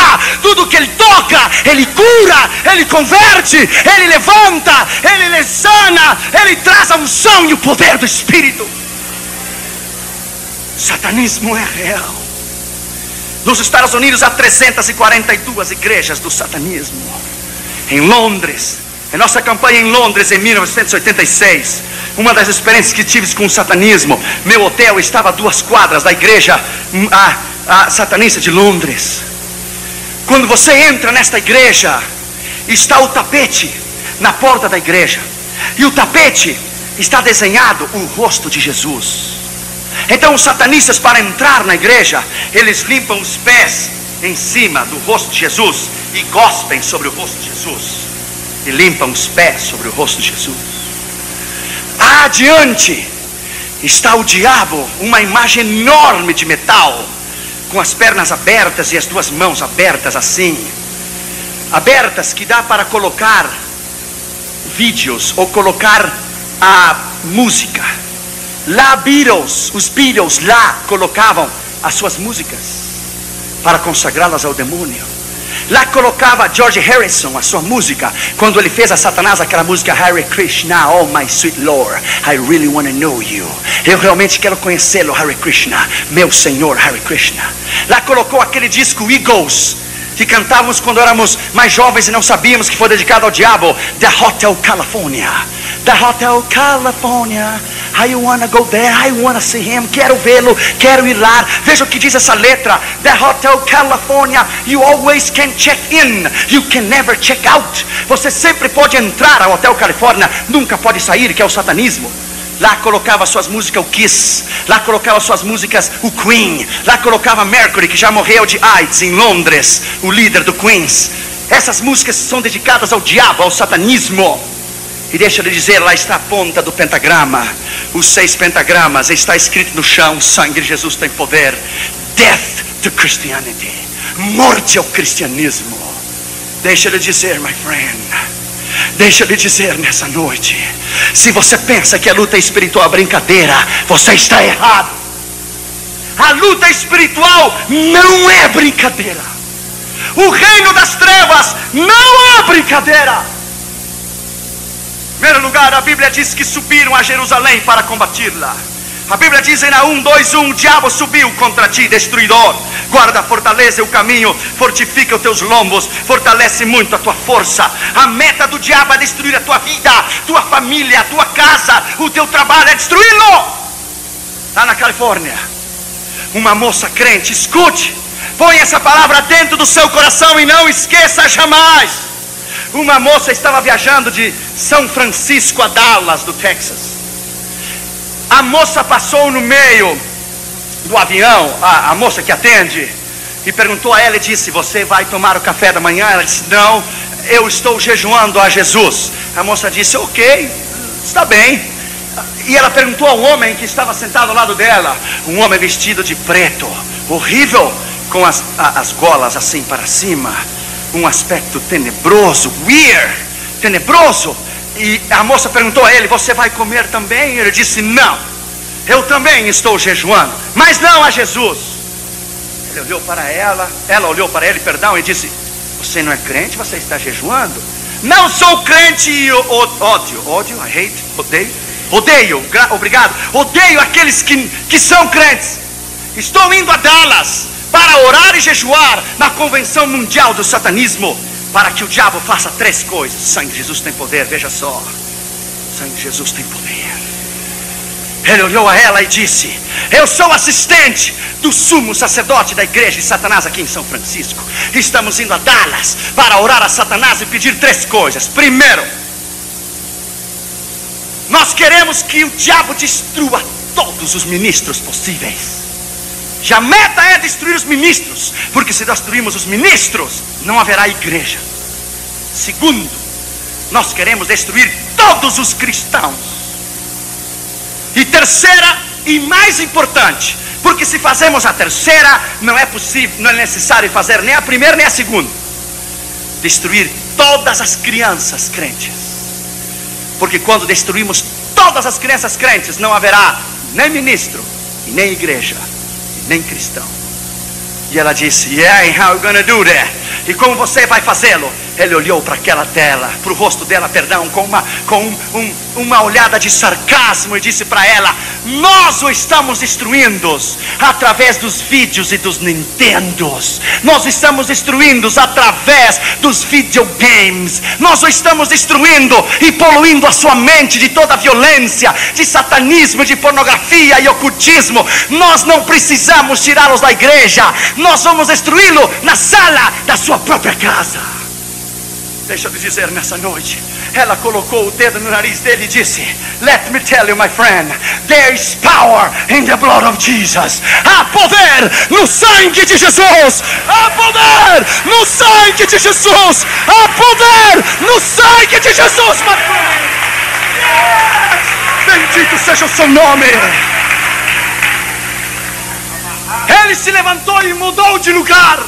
Tudo que ele toca, ele cura, ele converte, ele levanta, ele lhe sana, ele traz a unção e o poder do Espírito. Satanismo é real. Nos Estados Unidos há 342 igrejas do satanismo. Em Londres, em nossa campanha em Londres, em 1986, uma das experiências que tive com o satanismo, meu hotel estava a duas quadras da igreja hum, a, a satanista de Londres. Quando você entra nesta igreja, está o tapete na porta da igreja, e o tapete está desenhado o rosto de Jesus. Então, os satanistas, para entrar na igreja, eles limpam os pés em cima do rosto de Jesus e gospem sobre o rosto de Jesus e limpam os pés sobre o rosto de Jesus. Adiante está o diabo, uma imagem enorme de metal, com as pernas abertas e as duas mãos abertas assim, abertas que dá para colocar vídeos ou colocar a música. Lá Beatles, os Beatles lá colocavam as suas músicas para consagrá-las ao demônio. Lá colocava George Harrison a sua música, quando ele fez a Satanás aquela música Hare Krishna, oh my sweet Lord, I really want to know you. Eu realmente quero conhecê-lo, Hare Krishna, meu Senhor Hare Krishna. Lá colocou aquele disco Eagles, que cantávamos quando éramos mais jovens e não sabíamos que foi dedicado ao diabo, The Hotel California. The Hotel California. I wanna go there, I wanna see him. Quero vê-lo, quero ir lá. Veja o que diz essa letra. The Hotel California. You always can check in. You can never check out. Você sempre pode entrar ao Hotel California, nunca pode sair, que é o satanismo. Lá colocava suas músicas o Kiss, lá colocava suas músicas o Queen, lá colocava Mercury, que já morreu de AIDS em Londres, o líder do Queens. Essas músicas são dedicadas ao diabo, ao satanismo. E deixa eu lhe dizer, lá está a ponta do pentagrama, os seis pentagramas, está escrito no chão: sangue de Jesus tem poder. Death to Christianity, morte ao cristianismo. Deixa eu lhe dizer, my friend. Deixa eu lhe dizer nessa noite: se você pensa que a luta espiritual é brincadeira, você está errado. A luta espiritual não é brincadeira. O reino das trevas não é brincadeira. Primeiro lugar, a Bíblia diz que subiram a Jerusalém para combati-la. A Bíblia diz em Naum 2:1: O diabo subiu contra ti, destruidor. Guarda a fortaleza o caminho, fortifica os teus lombos, fortalece muito a tua força. A meta do diabo é destruir a tua vida, tua família, a tua casa, o teu trabalho é destruí-lo. Lá na Califórnia, uma moça crente, escute, põe essa palavra dentro do seu coração e não esqueça jamais. Uma moça estava viajando de São Francisco a Dallas, do Texas. A moça passou no meio do avião, a, a moça que atende, e perguntou a ela e disse: Você vai tomar o café da manhã? Ela disse: Não, eu estou jejuando a Jesus. A moça disse: Ok, está bem. E ela perguntou ao homem que estava sentado ao lado dela, um homem vestido de preto, horrível, com as, as golas assim para cima, um aspecto tenebroso, weird, tenebroso. E a moça perguntou a ele: Você vai comer também? Ele disse: Não, eu também estou jejuando, mas não a Jesus. Ele olhou para ela, ela olhou para ele, perdão, e disse: Você não é crente, você está jejuando? Não sou crente e ódio, ódio, I hate, odeio, odeio, obrigado, odeio aqueles que, que são crentes. Estou indo a Dallas para orar e jejuar na convenção mundial do satanismo, para que o diabo faça três coisas. Sangue de Jesus tem poder, veja só. Sangue de Jesus tem poder. Ele olhou a ela e disse: Eu sou assistente do sumo sacerdote da igreja de Satanás aqui em São Francisco. Estamos indo a Dallas para orar a Satanás e pedir três coisas. Primeiro, nós queremos que o diabo destrua todos os ministros possíveis. Já a meta é destruir os ministros, porque se destruirmos os ministros, não haverá igreja. Segundo, nós queremos destruir todos os cristãos. E terceira e mais importante, porque se fazemos a terceira, não é possível, não é necessário fazer nem a primeira nem a segunda. Destruir todas as crianças crentes. Porque quando destruímos todas as crianças crentes, não haverá nem ministro, e nem igreja, e nem cristão. E ela disse: Yeah, how you gonna do that? E como você vai fazê-lo? Ele olhou para aquela tela, para o rosto dela, perdão, com uma, com um, um, uma olhada de sarcasmo e disse para ela: Nós o estamos destruindo através dos vídeos e dos Nintendos. Nós estamos destruindo através dos videogames. Nós o estamos destruindo e poluindo a sua mente de toda violência, de satanismo, de pornografia e ocultismo. Nós não precisamos tirá-los da igreja. Nós vamos destruí-lo na sala da sua própria casa. Deixa eu te dizer nessa noite. Ela colocou o dedo no nariz dele e disse: Let me tell you, my friend, there is power in the blood of Jesus. Há poder no sangue de Jesus. Há poder no sangue de Jesus. Há poder no sangue de Jesus, my friend. Yes! Bendito seja o seu nome. Ele se levantou e mudou de lugar.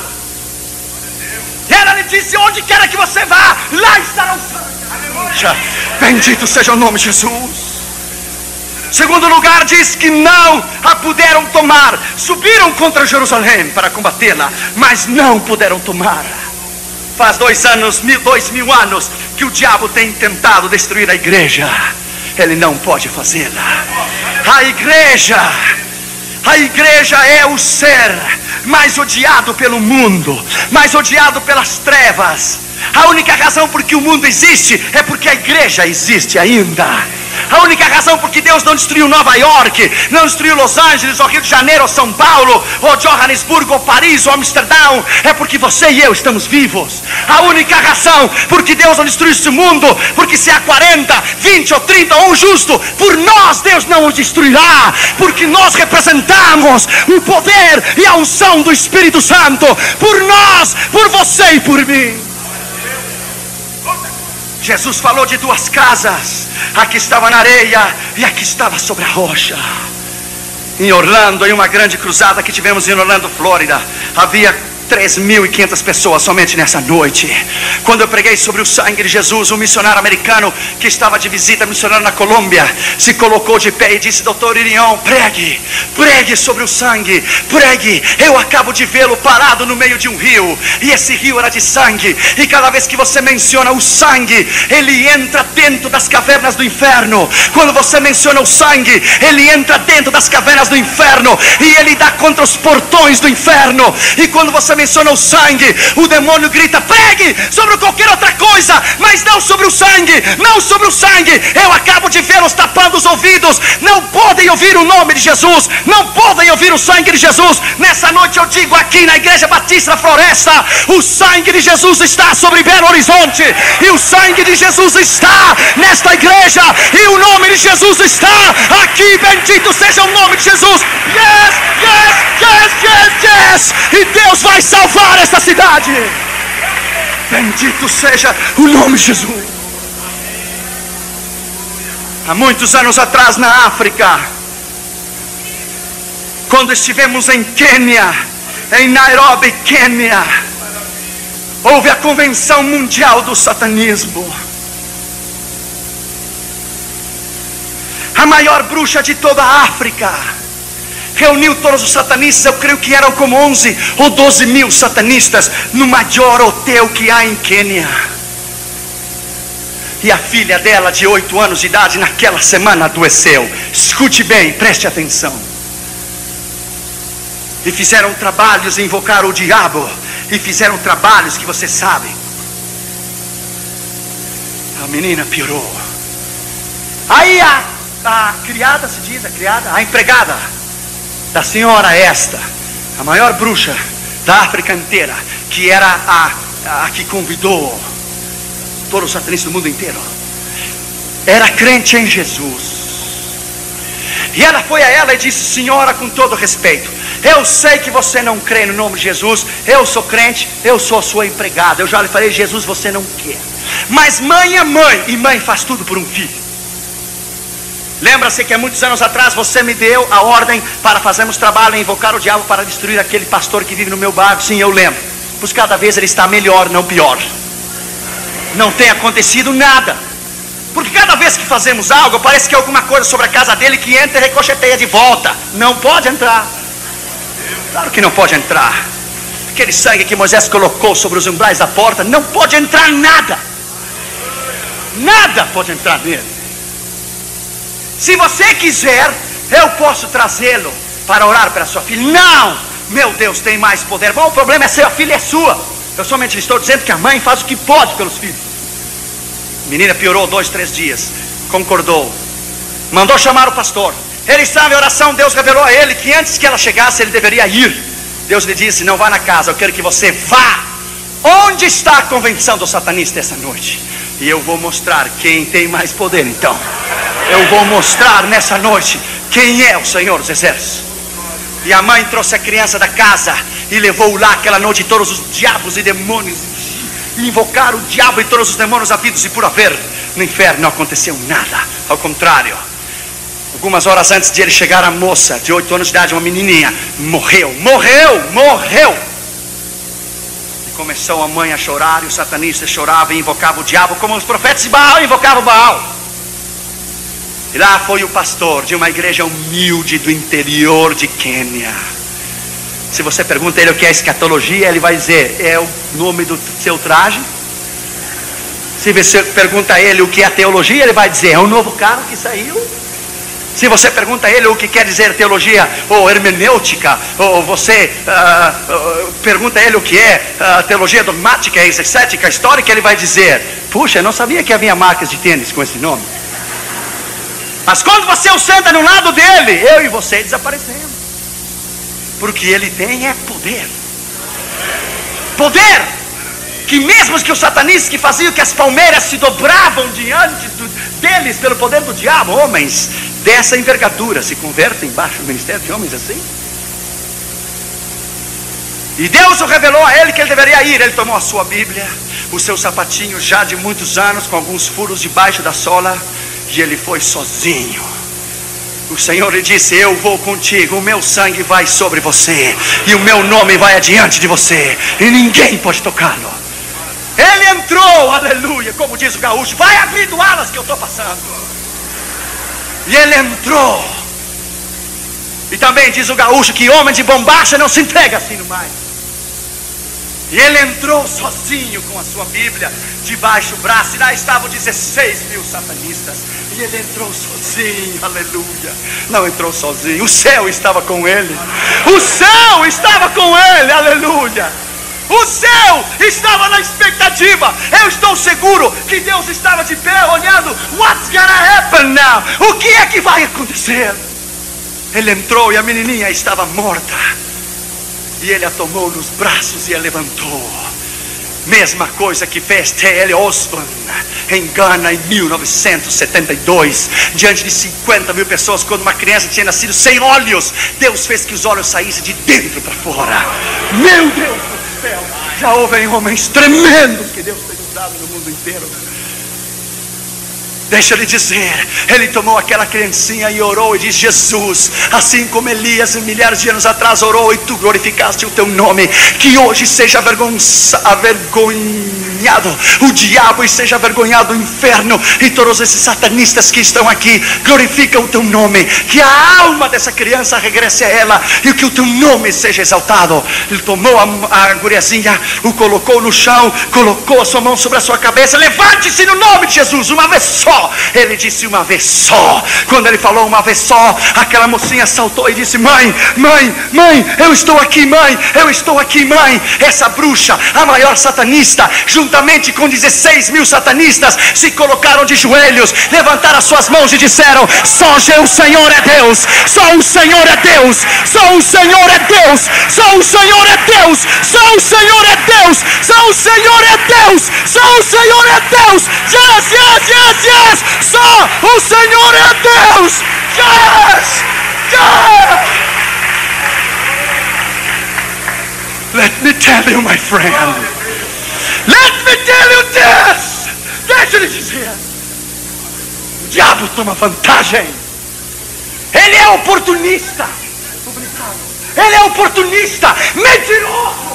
E ela lhe disse: Onde quer que você vá, lá estará o sangue. Bendito seja o nome de Jesus. Segundo lugar, diz que não a puderam tomar. Subiram contra Jerusalém para combatê-la, mas não puderam tomar. Faz dois anos, mil, dois mil anos, que o diabo tem tentado destruir a igreja. Ele não pode fazê-la. A igreja, a igreja é o ser mais odiado pelo mundo, mais odiado pelas trevas. A única razão por que o mundo existe é porque a igreja existe ainda. A única razão por que Deus não destruiu Nova York, não destruiu Los Angeles, ou Rio de Janeiro, ou São Paulo, ou Johannesburgo, ou Paris, ou Amsterdão, é porque você e eu estamos vivos. A única razão por que Deus não destruiu este mundo, porque se há 40, 20 ou 30 ou um justo, por nós Deus não os destruirá, porque nós representamos o poder e a unção do Espírito Santo, por nós, por você e por mim. Jesus falou de duas casas. Aqui estava na areia e aqui estava sobre a rocha. Em Orlando, em uma grande cruzada que tivemos em Orlando, Flórida, havia 3.500 pessoas somente nessa noite. Quando eu preguei sobre o sangue de Jesus, um missionário americano que estava de visita, missionário na Colômbia, se colocou de pé e disse: Doutor Irion, pregue, pregue sobre o sangue, pregue. Eu acabo de vê-lo parado no meio de um rio, e esse rio era de sangue. E cada vez que você menciona o sangue, ele entra dentro das cavernas do inferno. Quando você menciona o sangue, ele entra dentro das cavernas do inferno e ele dá contra os portões do inferno. E quando você menciona o sangue, o demônio grita: pregue sobre qualquer outra coisa, mas não sobre o sangue, não sobre o sangue. Eu acabo de vê-los tapando os ouvidos, não podem ouvir o nome de Jesus, não podem ouvir o sangue de Jesus. Nessa noite eu digo aqui na Igreja Batista da Floresta: o sangue de Jesus está sobre Belo Horizonte, e o sangue de Jesus está nesta igreja, e o nome de Jesus está aqui. Bendito seja o nome de Jesus. Yes, yes, yes, yes, yes. E Deus vai salvar esta cidade. Bendito seja o nome de Jesus. Há muitos anos atrás na África, quando estivemos em Quênia, em Nairobi, Quênia, houve a convenção mundial do satanismo. A maior bruxa de toda a África reuniu todos os satanistas, eu creio que eram como 11 ou 12 mil satanistas, no maior hotel que há em Quênia. E a filha dela, de 8 anos de idade, naquela semana adoeceu. Escute bem, preste atenção. E fizeram trabalhos, invocaram o diabo. E fizeram trabalhos que você sabe. A menina piorou. Aí a, a criada, se diz, a criada, a empregada da senhora esta, a maior bruxa da África inteira, que era a, a que convidou todos os satanistas do mundo inteiro, era crente em Jesus. E ela foi a ela e disse: Senhora, com todo respeito, eu sei que você não crê no nome de Jesus, eu sou crente, eu sou sua empregada. Eu já lhe falei: Jesus, você não quer. Mas mãe é mãe, e mãe faz tudo por um filho. Lembra-se que há muitos anos atrás você me deu a ordem para fazermos trabalho e invocar o diabo para destruir aquele pastor que vive no meu bairro? Sim, eu lembro. Pois cada vez ele está melhor, não pior. Não tem acontecido nada. Porque cada vez que fazemos algo, parece que é alguma coisa sobre a casa dele que entra e ricocheteia de volta. Não pode entrar. Claro que não pode entrar. Aquele sangue que Moisés colocou sobre os umbrais da porta, não pode entrar nada. Nada pode entrar nele. Se você quiser, eu posso trazê-lo para orar pela sua filha. Não, meu Deus tem mais poder. Bom, o problema é seu, a filha é sua. Eu somente estou dizendo que a mãe faz o que pode pelos filhos. A menina piorou dois, três dias. Concordou. Mandou chamar o pastor. Ele estava em oração. Deus revelou a ele que antes que ela chegasse, ele deveria ir. Deus lhe disse: Não vá na casa, eu quero que você vá. Onde está a convenção do satanista essa noite? E eu vou mostrar quem tem mais poder então. Eu vou mostrar nessa noite quem é o Senhor dos Exércitos. E a mãe trouxe a criança da casa e levou lá aquela noite todos os diabos e demônios. E invocaram o diabo e todos os demônios havidos e por haver. No inferno não aconteceu nada. Ao contrário. Algumas horas antes de ele chegar, a moça de 8 anos de idade, uma menininha, morreu. Morreu! Morreu! Começou a mãe a chorar e o satanista chorava e invocava o diabo como os profetas de Baal invocavam Baal. E lá foi o pastor de uma igreja humilde do interior de Quênia. Se você pergunta ele o que é escatologia, ele vai dizer: é o nome do seu traje. Se você pergunta a ele o que é teologia, ele vai dizer: é um novo carro que saiu. Se você pergunta a ele o que quer dizer teologia ou hermenêutica, ou você uh, uh, pergunta a ele o que é uh, teologia dogmática, exegética, histórica, ele vai dizer: Puxa, eu não sabia que havia marcas de tênis com esse nome. Mas quando você o senta no lado dele, eu e você desaparecemos. Porque ele tem é poder. Poder! Que mesmo que os satanistas que faziam que as palmeiras se dobravam diante do, deles pelo poder do diabo, homens dessa envergadura se convertem embaixo do ministério de homens assim. E Deus o revelou a ele que ele deveria ir. Ele tomou a sua Bíblia, o seu sapatinho já de muitos anos, com alguns furos debaixo da sola, e ele foi sozinho. O Senhor lhe disse: Eu vou contigo, o meu sangue vai sobre você, e o meu nome vai adiante de você, e ninguém pode tocá-lo. Ele entrou, aleluia, como diz o gaúcho: Vai abrindo alas que eu estou passando. E ele entrou. E também diz o gaúcho que homem de bombacha não se entrega assim no mais. E ele entrou sozinho com a sua Bíblia debaixo do braço, e lá estavam 16 mil satanistas. E ele entrou sozinho, aleluia. Não entrou sozinho, o céu estava com ele. O céu estava com ele, aleluia. O céu estava na expectativa. Eu estou seguro que Deus estava de pé olhando. What's gonna happen now? O que é que vai acontecer? Ele entrou e a menininha estava morta. E ele a tomou nos braços e a levantou. Mesma coisa que fez T.L. Osborne em Ghana em 1972, diante de 50 mil pessoas, quando uma criança tinha nascido sem olhos. Deus fez que os olhos saíssem de dentro para fora. Meu Deus Já houve homens tremendos que Deus tem usado no mundo inteiro. Deixa eu lhe dizer, ele tomou aquela criancinha e orou e disse: Jesus, assim como Elias milhares de anos atrás orou e tu glorificaste o teu nome, que hoje seja avergonhado o diabo e seja avergonhado o inferno e todos esses satanistas que estão aqui, glorifica o teu nome, que a alma dessa criança regresse a ela e que o teu nome seja exaltado. Ele tomou a, a guriazinha, o colocou no chão, colocou a sua mão sobre a sua cabeça, levante-se no nome de Jesus, uma vez só ele disse uma vez só. Quando ele falou uma vez só, aquela mocinha saltou e disse: Mãe, mãe, mãe, eu estou aqui, mãe, eu estou aqui, mãe. Essa bruxa, a maior satanista, juntamente com 16 mil satanistas, se colocaram de joelhos, levantaram as suas mãos e disseram: Só o Senhor é Deus, só o Senhor é Deus, só o Senhor é Deus, só o Senhor é Deus, só o Senhor é Deus, só o Senhor é Deus, só o Senhor é Deus. Yes, yes, yes. Yes! Só o Senhor é Deus! Yes! Yes! Let me tell you, my friend. Let me tell you this. Deixa eu dizer. O diabo toma vantagem. Ele é oportunista. Ele é oportunista, mentiroso.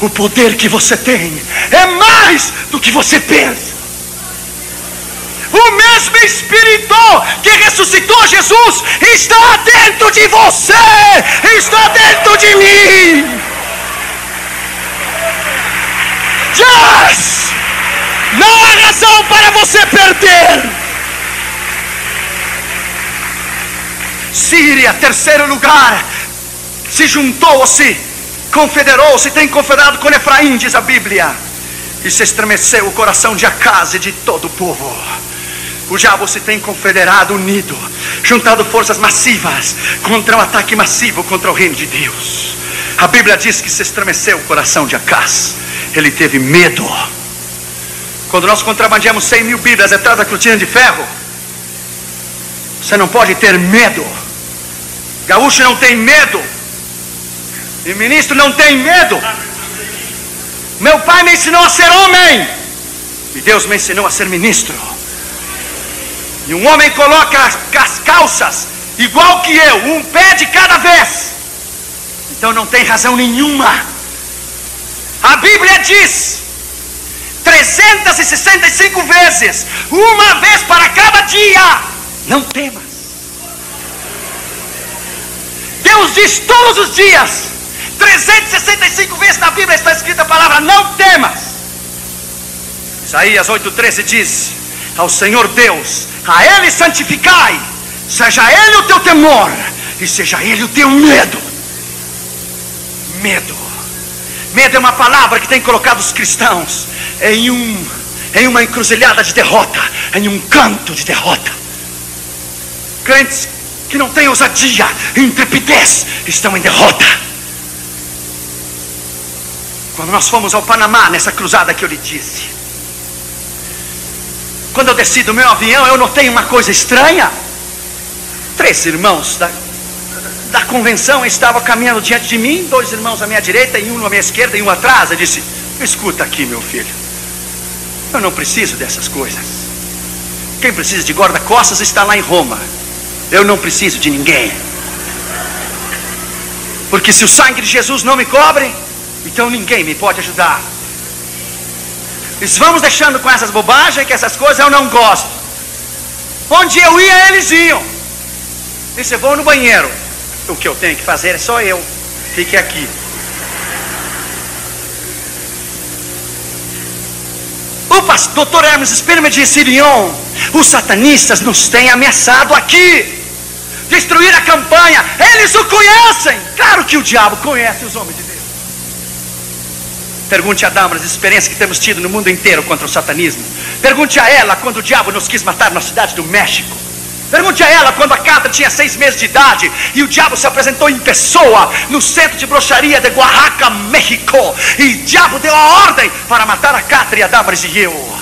O poder que você tem é mais do que você pensa. O mesmo Espírito que ressuscitou Jesus está dentro de você, está dentro de mim. Yes! Não há razão para você perder. Síria, terceiro lugar, se juntou-se confederou-se, tem confederado com Efraim, diz a Bíblia, e se estremeceu o coração de Acas e de todo o povo. O diabo se tem confederado, unido, juntado forças massivas contra um ataque massivo contra o reino de Deus. A Bíblia diz que se estremeceu o coração de Acas, ele teve medo. Quando nós contrabandeamos 100 mil Bíblias atrás da cortina de ferro, você não pode ter medo. Gaúcho não tem medo e ministro não tem medo. Meu pai me ensinou a ser homem. E Deus me ensinou a ser ministro. E um homem coloca as calças igual que eu, um pé de cada vez. Então não tem razão nenhuma. A Bíblia diz 365 vezes, uma vez para cada dia. Não temas. Deus diz todos os dias: 365 vezes na Bíblia está escrita a palavra não temas. Isaías 8,13 diz: Ao Senhor Deus, a Ele santificai, seja Ele o teu temor, e seja Ele o teu medo. Medo. Medo é uma palavra que tem colocado os cristãos em um em uma encruzilhada de derrota, em um canto de derrota. Crentes que não têm ousadia, intrepidez, estão em derrota. Quando nós fomos ao Panamá, nessa cruzada que eu lhe disse, quando eu desci do meu avião, eu notei uma coisa estranha. Três irmãos da, da convenção estavam caminhando diante de mim, dois irmãos à minha direita e um à minha esquerda e um atrás. Eu disse: Escuta aqui, meu filho, eu não preciso dessas coisas. Quem precisa de guarda-costas está lá em Roma. Eu não preciso de ninguém. Porque se o sangue de Jesus não me cobre, então ninguém me pode ajudar. Eles vamos deixando com essas bobagens, que essas coisas eu não gosto. Onde eu ia, eles iam. Disse, vou no banheiro. O que eu tenho que fazer é só eu. Fique aqui. O pastor Dr. Hermes Spinner me disse, Lyon, os satanistas nos têm ameaçado aqui. Destruir a campanha. Eles o conhecem. Claro que o diabo conhece os homens de Pergunte a Damaris as experiências que temos tido no mundo inteiro contra o satanismo. Pergunte a ela quando o diabo nos quis matar na cidade do México. Pergunte a ela quando a Catra tinha seis meses de idade e o diabo se apresentou em pessoa no centro de bruxaria de Oaxaca, México. E o diabo deu a ordem para matar a Catra e a Damaris e eu.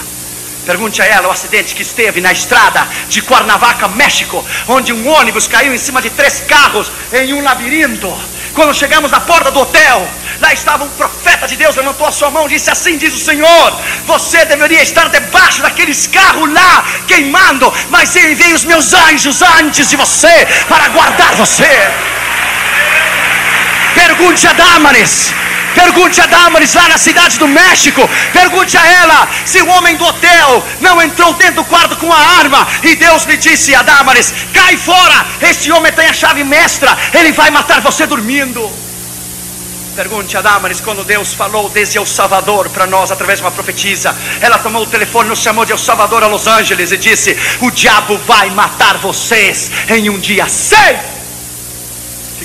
Pergunte a ela o acidente que esteve na estrada de Cuernavaca, México, onde um ônibus caiu em cima de três carros em um labirinto. Quando chegamos na porta do hotel, Lá estava um profeta de Deus, levantou a sua mão e disse: Assim diz o Senhor: Você deveria estar debaixo daqueles carros lá queimando, mas enviei os meus anjos antes de você para guardar você. Pergunte a Damaris. Pergunte a Damaris lá na cidade do México. Pergunte a ela se o homem do hotel não entrou dentro do quarto com a arma. E Deus lhe disse a Damaris: Cai fora. Este homem tem a chave mestra. Ele vai matar você dormindo. Pergunte a Damaris quando Deus falou desde El Salvador para nós através de uma profetisa. Ela tomou o telefone, nos chamou de El Salvador a Los Angeles e disse: O diabo vai matar vocês em um dia seis.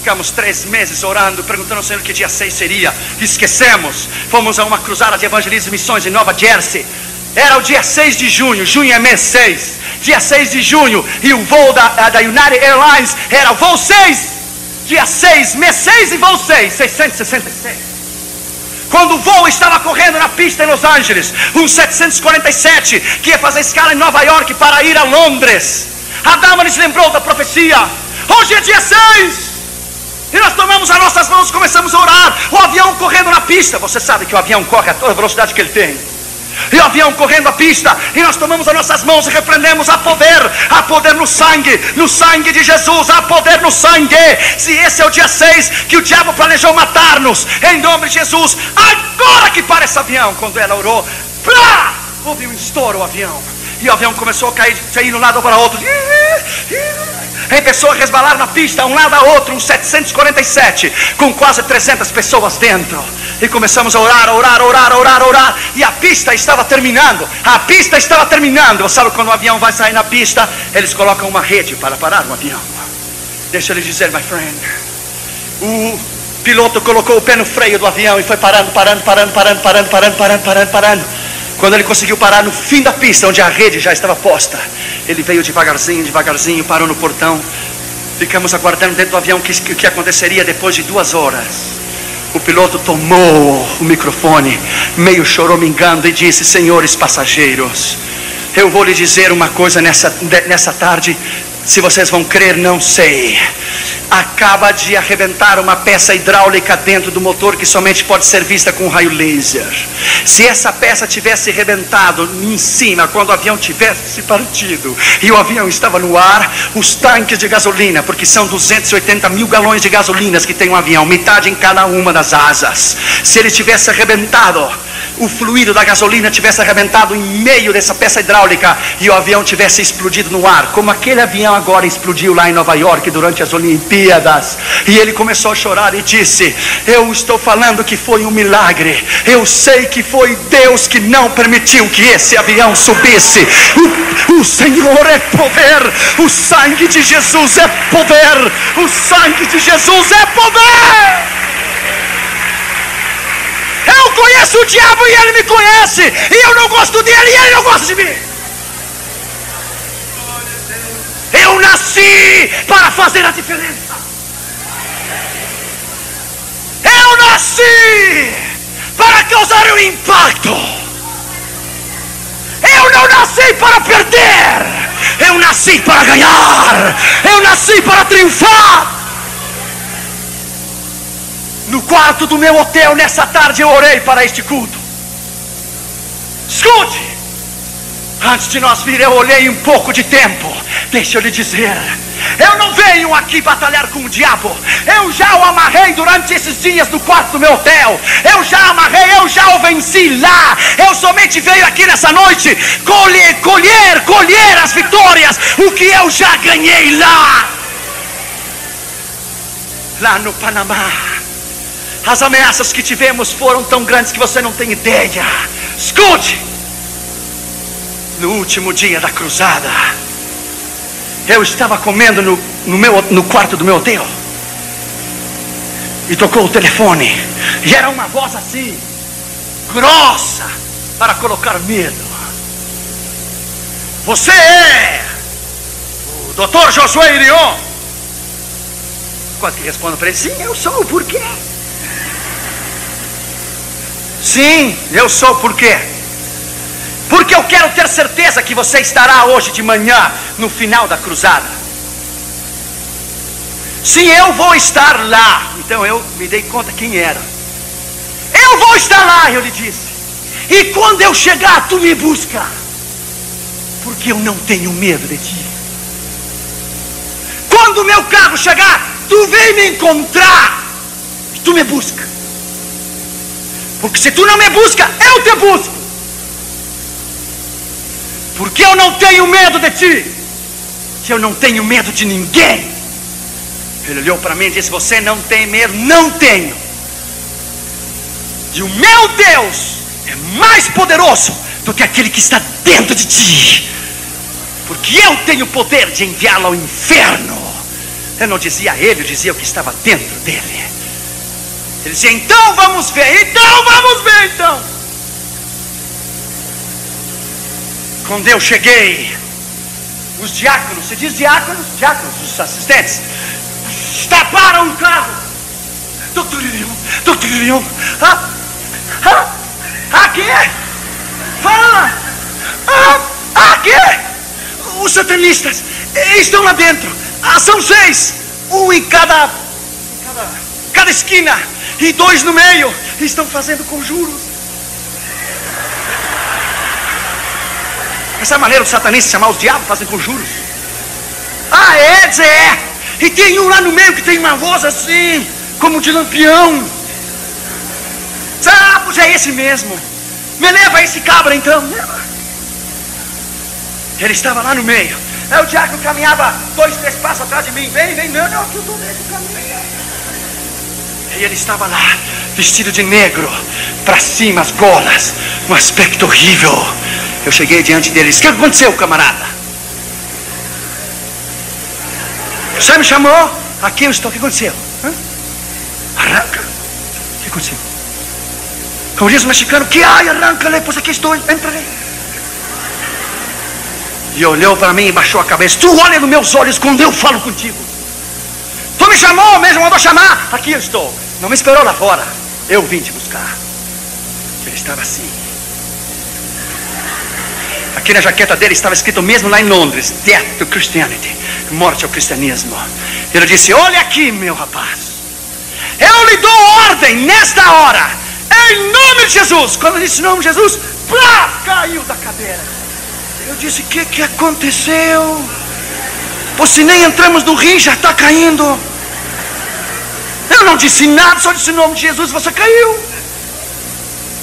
Ficamos três meses orando, perguntando ao Senhor que dia 6 seria. Esquecemos. Fomos a uma cruzada de evangelismo e missões em Nova Jersey. Era o dia 6 de junho, junho é mês 6. Dia 6 de junho, e o voo da, da United Airlines era voo 6. Dia 6, mês 6 e voo 6, 666. Quando o voo estava correndo na pista em Los Angeles, um 747 que ia fazer escala em Nova York para ir a Londres. A dama nos lembrou da profecia. Hoje é dia 6. E nós tomamos as nossas mãos e começamos a orar. O avião correndo na pista. Você sabe que o avião corre a toda velocidade que ele tem. E o avião correndo a pista. E nós tomamos as nossas mãos e repreendemos a poder. A poder no sangue. No sangue de Jesus. A poder no sangue. Se esse é o dia 6 que o diabo planejou matar-nos. Em nome de Jesus. Agora que para esse avião. Quando ela orou. Plá! Houve um estouro o avião. E o avião começou a cair, cair de um lado para outro. Em pessoa resbalar na pista, um lado a outro, um 747, com quase 300 pessoas dentro. E começamos a orar, a orar, a orar, a orar, a orar. E a pista estava terminando. A pista estava terminando. Sabe quando o avião vai sair na pista? Eles colocam uma rede para parar o avião. Deixa eu lhe dizer, my friend. O piloto colocou o pé no freio do avião e foi parando, parando, parando, parando, parando, parando, parando, parando, parando. Quando ele conseguiu parar no fim da pista, onde a rede já estava posta, ele veio devagarzinho, devagarzinho, parou no portão. Ficamos aguardando dentro do avião o que, que aconteceria depois de duas horas. O piloto tomou o microfone, meio choramingando, e disse: Senhores passageiros, eu vou lhe dizer uma coisa nessa, nessa tarde. Se vocês vão crer, não sei. Acaba de arrebentar uma peça hidráulica dentro do motor que somente pode ser vista com raio laser. Se essa peça tivesse arrebentado em cima, quando o avião tivesse partido e o avião estava no ar, os tanques de gasolina, porque são 280 mil galões de gasolina que tem um avião, metade em cada uma das asas. Se ele tivesse arrebentado, o fluido da gasolina tivesse arrebentado em meio dessa peça hidráulica e o avião tivesse explodido no ar, como aquele avião agora explodiu lá em Nova York durante as Olimpíadas. E ele começou a chorar e disse: Eu estou falando que foi um milagre. Eu sei que foi Deus que não permitiu que esse avião subisse. O, o Senhor é poder, o sangue de Jesus é poder, o sangue de Jesus é poder. Eu conheço o diabo e ele me conhece. E eu não gosto dele e ele não gosta de mim. Eu nasci para fazer a diferença. Eu nasci para causar um impacto. Eu não nasci para perder. Eu nasci para ganhar. Eu nasci para triunfar. No quarto do meu hotel, nessa tarde, eu orei para este culto. Escute! Antes de nós vir, eu olhei um pouco de tempo. Deixa eu lhe dizer. Eu não venho aqui batalhar com o diabo. Eu já o amarrei durante esses dias no quarto do meu hotel. Eu já amarrei, eu já o venci lá. Eu somente venho aqui nessa noite colher, colher, colher as vitórias. O que eu já ganhei lá. Lá no Panamá. As ameaças que tivemos foram tão grandes que você não tem ideia. Escute! No último dia da cruzada, eu estava comendo no, no, meu, no quarto do meu hotel. E tocou o telefone. E era uma voz assim, grossa, para colocar medo. Você é o doutor Josué Irion? Quase que respondo para ele: Sim, eu sou, por quê? Sim, eu sou por quê? Porque eu quero ter certeza que você estará hoje de manhã no final da cruzada. Sim, eu vou estar lá. Então eu me dei conta quem era. vou estar lá, eu lhe disse. E quando eu chegar, tu me busca. Porque eu não tenho medo de ti. Quando o meu carro chegar, tu vem me encontrar. E tu me busca. Porque se tu não me busca, eu te busco. Porque eu não tenho medo de ti. Que eu não tenho medo de ninguém. Ele olhou para mim e disse: Você não tem medo? Não tenho. E o meu Deus é mais poderoso do que aquele que está dentro de ti. Porque eu tenho o poder de enviá-lo ao inferno. Eu não dizia a ele, eu dizia o que estava dentro dele. Ele dizia: Então vamos ver, então vamos ver, então. Quando eu cheguei, os diáconos, você diz diáconos? Diáconos, os assistentes, estaparam o carro. Doutor Irion, doutor Irion, ah, ah, aqui, fala, ah, aqui, os satanistas estão lá dentro, ah, são seis, um em cada, em cada, cada esquina e dois no meio, estão fazendo conjuros. Essa é a maneira do satanista chamar os diabos, fazendo conjuros. Ah, é, é. E tem um lá no meio que tem uma voz assim, como de lampião. Ah, é esse mesmo. Me leva esse cabra então. Ele estava lá no meio. Aí o diácono caminhava dois, três passos atrás de mim. Vem, vem, não, não, que eu estou nesse caminho. E ele estava lá, vestido de negro, para cima, as golas, um aspecto horrível. Eu cheguei diante dele e disse: O que aconteceu, camarada? Você me chamou? Aqui eu estou. O que aconteceu? Hã? Arranca. O que aconteceu? Como diz o mexicano, que ai, arranca-lhe, pois aqui estou, entra ali. E olhou para mim e baixou a cabeça. Tu olha nos meus olhos quando eu falo contigo. Tu me chamou, mesmo mandou chamar. Aqui eu estou. Não me esperou lá fora. Eu vim te buscar. Ele estava assim. Aqui na jaqueta dele estava escrito mesmo lá em Londres: Death to Christianity morte ao cristianismo. Ele disse: Olha aqui, meu rapaz, eu lhe dou ordem nesta hora, em nome de Jesus. Quando ele disse nome de Jesus, plá, caiu da cadeira. Eu disse: O que, que aconteceu? Pois se nem entramos no rio, já está caindo. Eu não disse nada, só disse em nome de Jesus, você caiu.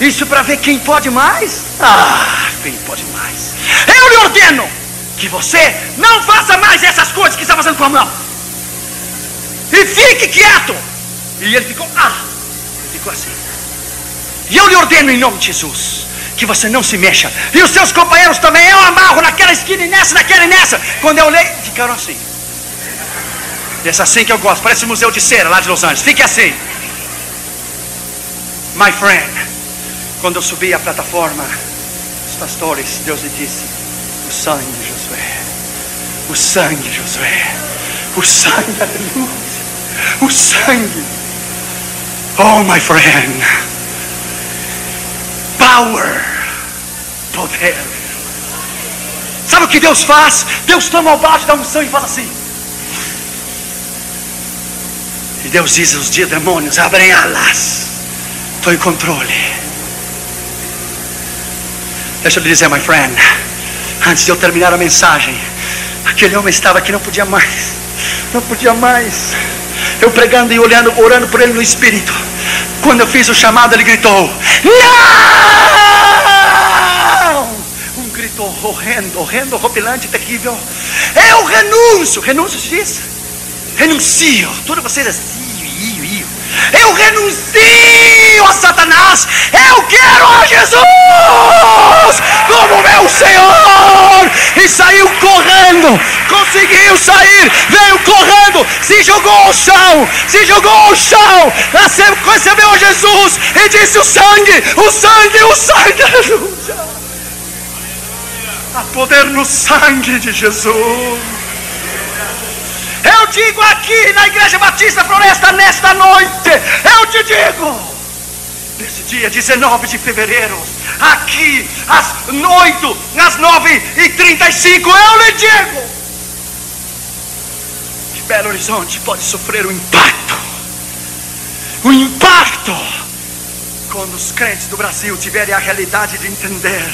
Isso para ver quem pode mais? Ah, quem pode mais? Eu lhe ordeno que você não faça mais essas coisas que está fazendo com a mão. E fique quieto. E ele ficou, ah, ficou assim. E eu lhe ordeno em nome de Jesus que você não se mexa. E os seus companheiros também, eu amarro naquela esquina e nessa, naquela e nessa. Quando eu olhei, ficaram assim. Dessa assim que eu gosto, parece o Museu de Cera lá de Los Angeles. Fique assim. My friend, quando eu subi a plataforma, os pastores, Deus lhe disse: o sangue Josué. O sangue, Josué. O sangue, aleluia. O sangue. Oh, my friend. Power. Poder. Sabe o que Deus faz? Deus toma o balde da unção e faz assim. E Deus diz aos dias demônios: abrem alas. Estou em controle. Deixa eu lhe dizer, my friend. Antes de eu terminar a mensagem, aquele homem estava aqui, não podia mais, não podia mais. Eu pregando e olhando, orando por ele no espírito. Quando eu fiz o chamado, ele gritou: Não! Um grito horrendo, horrendo, horripilante, terrível. Eu renuncio, renuncio diz? Renuncio. Tudo vocês assim eu renuncio a Satanás. Eu quero a Jesus como meu Senhor. E saiu correndo. Conseguiu sair. Veio correndo. Se jogou ao chão. Se jogou ao chão. Recebeu a Jesus. E disse: O sangue, o sangue, o sangue. Aleluia. Há poder no sangue de Jesus. Eu digo aqui na Igreja Batista Floresta nesta noite, eu te digo, nesse dia 19 de fevereiro, aqui às 8, às 9 e 35, eu lhe digo que Belo Horizonte pode sofrer um impacto, um impacto quando os crentes do Brasil tiverem a realidade de entender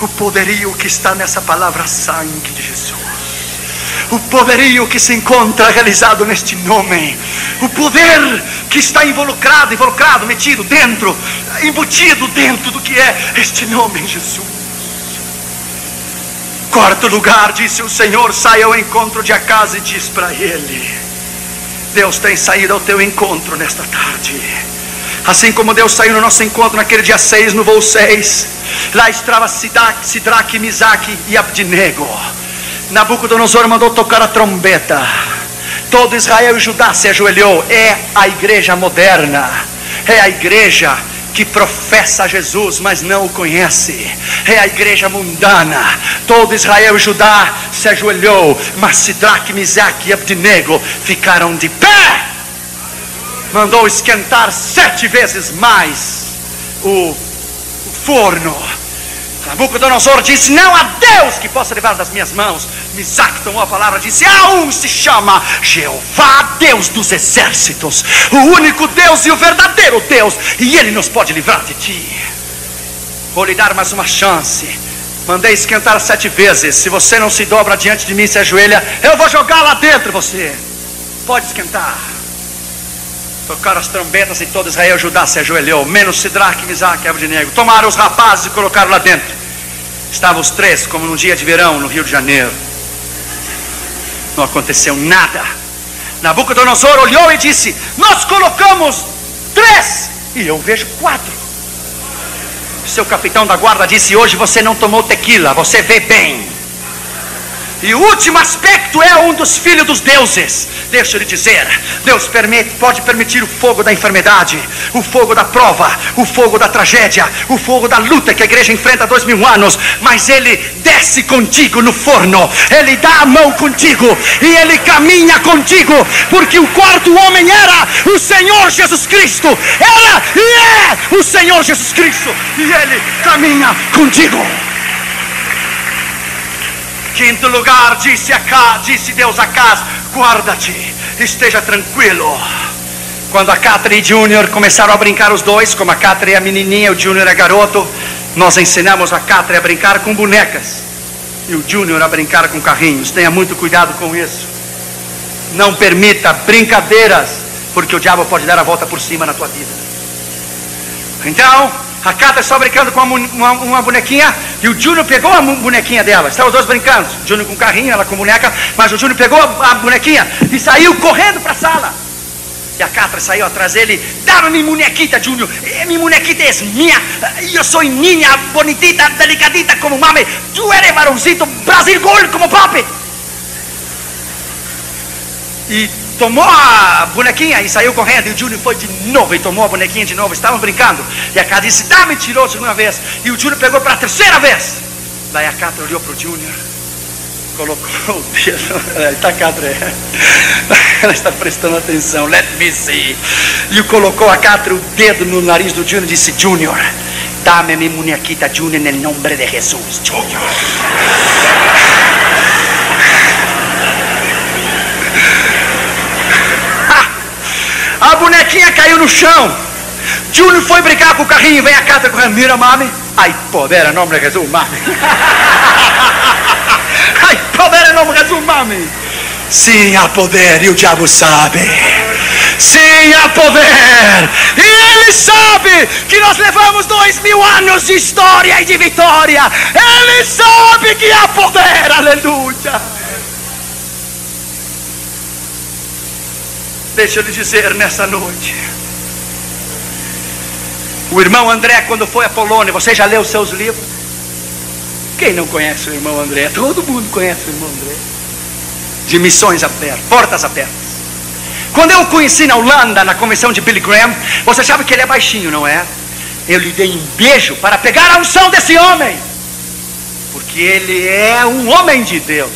o poderio que está nessa palavra sangue de Jesus. O poderio que se encontra realizado neste nome. O poder que está involucrado, involucrado, metido dentro, embutido dentro do que é este nome Jesus. Quarto lugar, disse o Senhor: saia ao encontro de Acas e diz para ele: Deus tem saído ao teu encontro nesta tarde. Assim como Deus saiu no nosso encontro naquele dia 6, no voo 6. Lá estava Sidraque Misaque e Abdinego. Nabucodonosor mandou tocar a trombeta. Todo Israel e Judá se ajoelhou. É a igreja moderna. É a igreja que professa Jesus, mas não o conhece. É a igreja mundana. Todo Israel e Judá se ajoelhou, mas Sidraque, Misaque e Abdinego ficaram de pé. Mandou esquentar sete vezes mais o, o forno. Nabucodonosor disse: Não há Deus que possa levar das minhas mãos. Misaque tomou a palavra e disse: Há um se chama Jeová, Deus dos exércitos, o único Deus e o verdadeiro Deus, e Ele nos pode livrar de ti. Vou lhe dar mais uma chance. Mandei esquentar sete vezes. Se você não se dobra diante de mim e se ajoelha, eu vou jogar lá dentro você. Pode esquentar. Tocaram as trombetas e todo Israel Judá se ajoelhou, menos Sidraque, Misaque e Abednego. Tomaram os rapazes e colocaram lá dentro. Estavam os três, como num dia de verão no Rio de Janeiro. Não aconteceu nada. Nabucodonosor olhou e disse: Nós colocamos três, e eu vejo quatro. Seu capitão da guarda disse: Hoje você não tomou tequila, você vê bem. E o último aspecto é um dos filhos dos deuses. Deixa eu lhe dizer: Deus permite, pode permitir o fogo da enfermidade, o fogo da prova, o fogo da tragédia, o fogo da luta que a igreja enfrenta há dois mil anos, mas Ele desce contigo no forno, Ele dá a mão contigo e Ele caminha contigo, porque o quarto homem era o Senhor Jesus Cristo, era e é o Senhor Jesus Cristo, e Ele caminha contigo. Quinto lugar, disse Acá, disse Deus a Acas, guarda-te, esteja tranquilo. Quando a Catherine e Júnior começaram a brincar os dois, como a Catherine é a menininha, o Júnior é garoto, nós ensinamos a Catherine a brincar com bonecas e o Júnior a brincar com carrinhos. Tenha muito cuidado com isso. Não permita brincadeiras, porque o diabo pode dar a volta por cima na tua vida. Então, a Cata só brincando com uma, uma, uma, bonequinha e o Júnior pegou a bonequinha dela. Estavam os dois brincando. O Júnior com carrinho, ela com boneca. Mas o Júnior pegou a, a bonequinha e saiu correndo para a sala. E a Catra saiu atrás dele. Dá-me minha bonequita, Júnior. Minha bonequita é minha. Eu sou niña, bonitita, delicadita como mame. Tu eres varoncito, Brasil gol como papi. E tomou a bonequinha e saiu correndo. E o Júnior foi de novo e tomou a bonequinha de novo. Estavam brincando. E a Cata disse: Dá, me tirou a segunda vez. E o Júnior pegou para a terceira vez. Daí a Cata olhou para o Júnior, colocou o dedo. Está Catra, ela está prestando atenção. Let me see. E colocou a Catra o dedo no nariz do Júnior e disse: Júnior, dá-me minha muñequita, Júnior, no nome de Jesus. Júnior. A bonequinha caiu no chão. Júnior foi brincar com o carrinho. Vem a carta correndo. Mira, mami. Ai, poder, em nome de Jesus, mami. Ai, poder, em nome de Jesus, mami. Sim, há poder e o diabo sabe. Sim, há poder. E ele sabe que nós levamos dois mil anos de história e de vitória. Ele sabe que há poder. Aleluia. Deixa eu lhe dizer nessa noite. O irmão André, quando foi à Polônia, você já leu seus livros? Quem não conhece o irmão André? Todo mundo conhece o irmão André. De missões abertas, portas abertas. Quando eu o conheci na Holanda, na convenção de Billy Graham, você sabe que ele é baixinho, não é? Eu lhe dei um beijo para pegar a unção desse homem. Porque ele é um homem de Deus.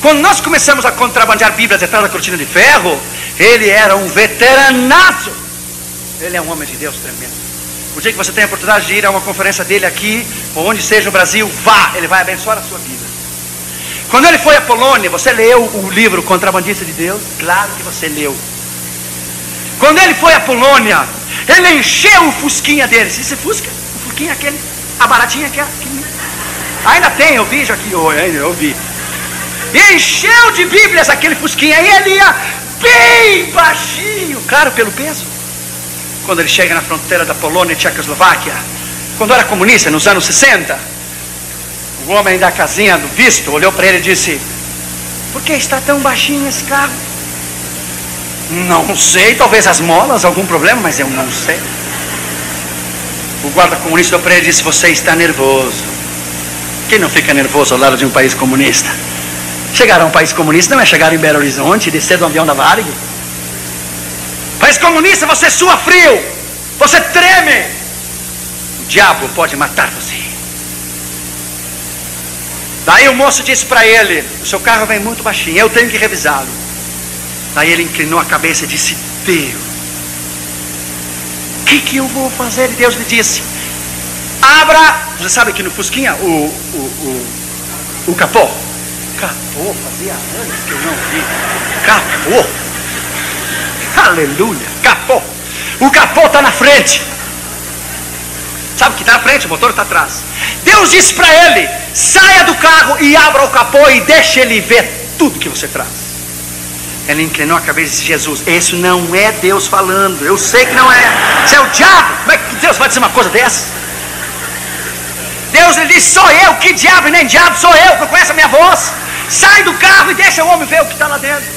Quando nós começamos a contrabandear Bíblias atrás da cortina de ferro, ele era um veteranato. Ele é um homem de Deus tremendo. O dia que você tem a oportunidade de ir a uma conferência dele aqui, ou onde seja no Brasil, vá, ele vai abençoar a sua vida. Quando ele foi à Polônia, você leu o livro Contrabandista de Deus? Claro que você leu. Quando ele foi à Polônia, Ele encheu o fusquinha deles. Esse fusca, o fusquinha aquele, a baratinha que Ainda tem o vídeo aqui, eu, eu vi. Encheu de Bíblias aquele fusquinha. E ele ia bem baixinho, claro, pelo peso. Quando ele chega na fronteira da Polônia e Tchecoslováquia, quando era comunista, nos anos 60, o homem da casinha do visto olhou para ele e disse: Por que está tão baixinho esse carro? Não sei, talvez as molas, algum problema, mas eu não sei. O guarda comunista olhou para ele e disse: Você está nervoso. Quem não fica nervoso ao lado de um país comunista? Chegar a um país comunista não é chegar em Belo Horizonte descer do avião da Varig. País comunista, você sua frio, você treme. O diabo pode matar você. Daí o moço disse para ele: O seu carro vem muito baixinho, eu tenho que revisá-lo. Daí ele inclinou a cabeça e disse: Deus, o que, que eu vou fazer? E Deus lhe disse: Abra, você sabe que no Fusquinha, o, o, o, o capô, capô, fazia anos que eu não vi, capô, aleluia, capô, o capô está na frente, sabe que está na frente, o motor está atrás. Deus disse para ele: saia do carro e abra o capô e deixe ele ver tudo que você traz. Ele inclinou a cabeça e disse: Jesus, isso não é Deus falando. Eu sei que não é. Isso é o diabo. Como é que Deus vai dizer uma coisa dessa? Deus ele disse: Sou eu. Que diabo nem diabo sou eu. Não conhece a minha voz? Sai do carro e deixa o homem ver o que está lá dentro.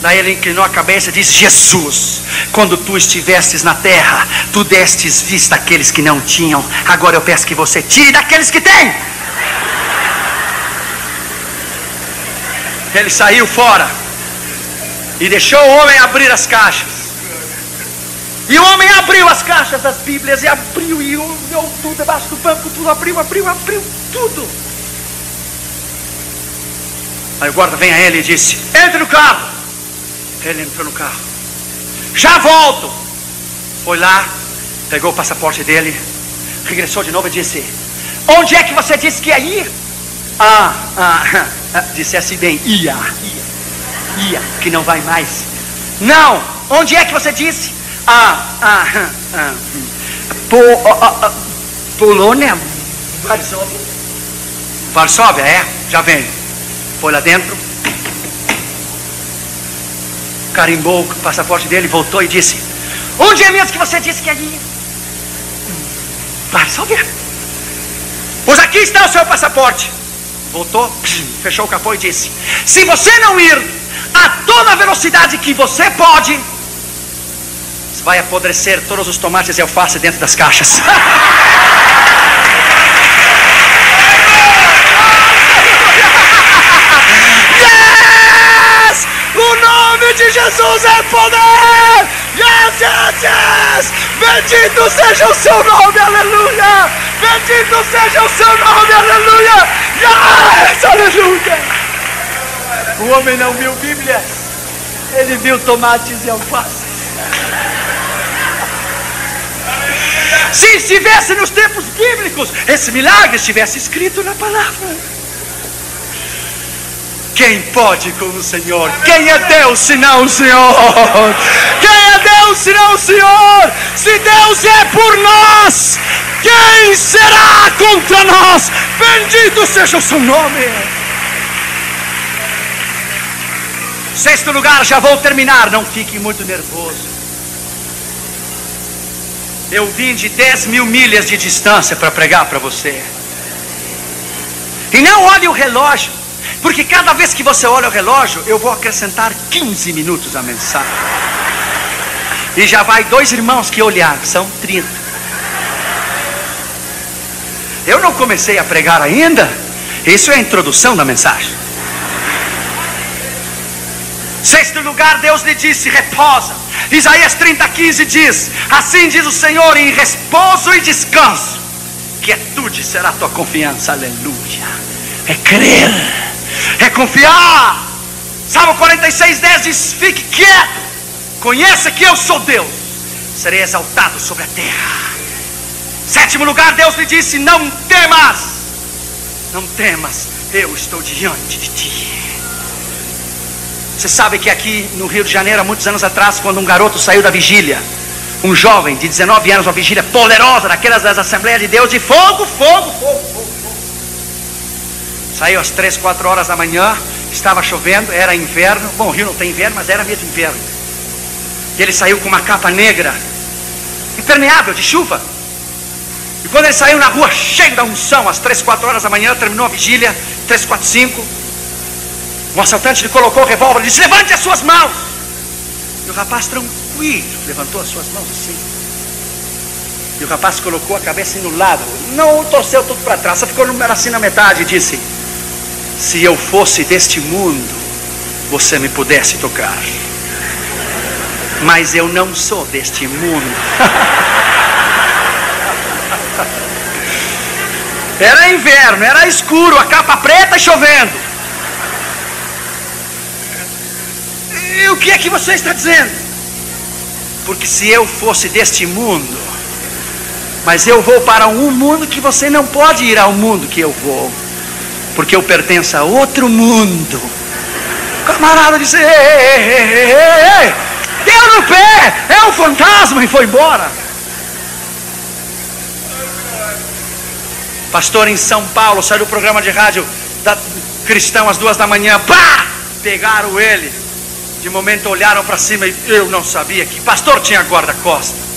Daí ele inclinou a cabeça e disse: Jesus, quando tu estivestes na terra, tu destes vista aqueles que não tinham. Agora eu peço que você tire daqueles que têm. Ele saiu fora e deixou o homem abrir as caixas. E o homem abriu as caixas das Bíblias e abriu e olhou tudo debaixo do banco, tudo abriu, abriu, abriu, tudo. Aí o guarda vem a ele e disse: Entre no carro. Ele entrou no carro. Já volto. Foi lá, pegou o passaporte dele, regressou de novo e disse: Onde é que você disse que ia ir? Ah, ah, ah dissesse bem, ia, ia, ia, que não vai mais. Não, onde é que você disse? Ah, ah, ah, ah ah, ah, Polônia, Varsóvia. Varsóvia, é, já vem. Foi lá dentro, carimbou o passaporte dele, voltou e disse: Onde é mesmo que você disse que ia ir? Varsóvia. Pois aqui está o seu passaporte. Voltou, fechou o capô e disse: Se você não ir a toda a velocidade que você pode, vai apodrecer todos os tomates e alface dentro das caixas. nome de Jesus é poder! Yes, yes, yes! Bendito seja o seu nome, aleluia! Bendito seja o seu nome, aleluia! Yes, aleluia! O homem não viu Bíblias, ele viu tomates e alfaces. Se estivesse nos tempos bíblicos, esse milagre estivesse escrito na palavra. Quem pode com o Senhor? Quem é Deus senão o Senhor? Quem é Deus senão o Senhor? Se Deus é por nós, quem será contra nós? Bendito seja o seu nome. Sexto lugar, já vou terminar. Não fique muito nervoso. Eu vim de 10 mil milhas de distância para pregar para você. E não olhe o relógio. Porque cada vez que você olha o relógio, eu vou acrescentar 15 minutos à mensagem. E já vai dois irmãos que olhar, são 30. Eu não comecei a pregar ainda. Isso é a introdução da mensagem. Sexto lugar, Deus lhe disse: reposa. Isaías 30, 15 diz: Assim diz o Senhor, em repouso e descanso, quietude será a tua confiança, aleluia. É crer é confiar. Salmo 46, 10 diz: Fique quieto, conheça que eu sou Deus, serei exaltado sobre a terra. Sétimo lugar, Deus lhe disse: Não temas, não temas, eu estou diante de ti. Você sabe que aqui no Rio de Janeiro, há muitos anos atrás, quando um garoto saiu da vigília, um jovem de 19 anos, uma vigília poderosa, daquelas das Assembleias de Deus, de fogo, fogo, fogo, fogo. Saiu às 3, 4 horas da manhã, estava chovendo, era inverno. Bom, Rio não tem inverno, mas era mesmo inverno. E ele saiu com uma capa negra, impermeável de chuva. E quando ele saiu na rua, cheio da unção, às 3, 4 horas da manhã, terminou a vigília, 3, 4, 5. Um assaltante lhe colocou o revólver e disse: Levante as suas mãos. E o rapaz tranquilo levantou as suas mãos assim. E o rapaz colocou a cabeça no lado, não torceu tudo para trás, só ficou assim na metade e disse: Se eu fosse deste mundo, você me pudesse tocar. Mas eu não sou deste mundo. Era inverno, era escuro, a capa preta chovendo. E o que é que você está dizendo? Porque se eu fosse deste mundo, mas eu vou para um mundo que você não pode ir ao mundo que eu vou, porque eu pertenço a outro mundo. O camarada disse: ei, ei, ei, ei, ei, deu no pé, é um fantasma e foi embora. Pastor em São Paulo, saiu do programa de rádio da cristão às duas da manhã, pá! Pegaram ele. De momento olharam para cima e eu não sabia que pastor tinha guarda-costa.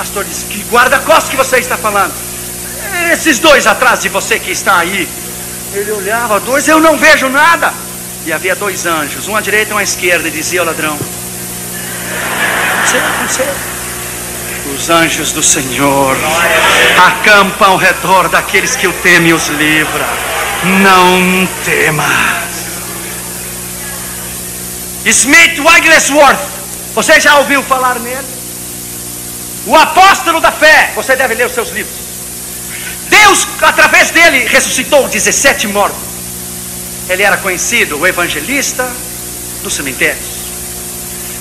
Pastor disse: Que guarda-costa que você está falando? Esses dois atrás de você que está aí. Ele olhava, dois, eu não vejo nada. E havia dois anjos, um à direita e um à esquerda, e dizia o ladrão: Você, você. Os anjos do Senhor acampam ao redor daqueles que o temem e os livra. Não temas. Smith Wigglesworth, você já ouviu falar nele? O apóstolo da fé, você deve ler os seus livros. Deus, através dele, ressuscitou 17 mortos. Ele era conhecido, o evangelista dos cemitérios.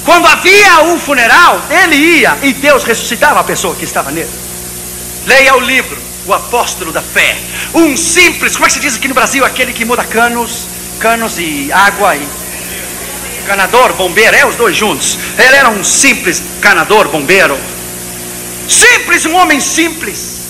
Quando havia um funeral, ele ia e Deus ressuscitava a pessoa que estava nele. Leia o livro, O Apóstolo da Fé. Um simples, como é que se diz aqui no Brasil? Aquele que muda canos, canos e água e. Canador, bombeiro, é os dois juntos. Ele era um simples canador, bombeiro. Simples, um homem simples.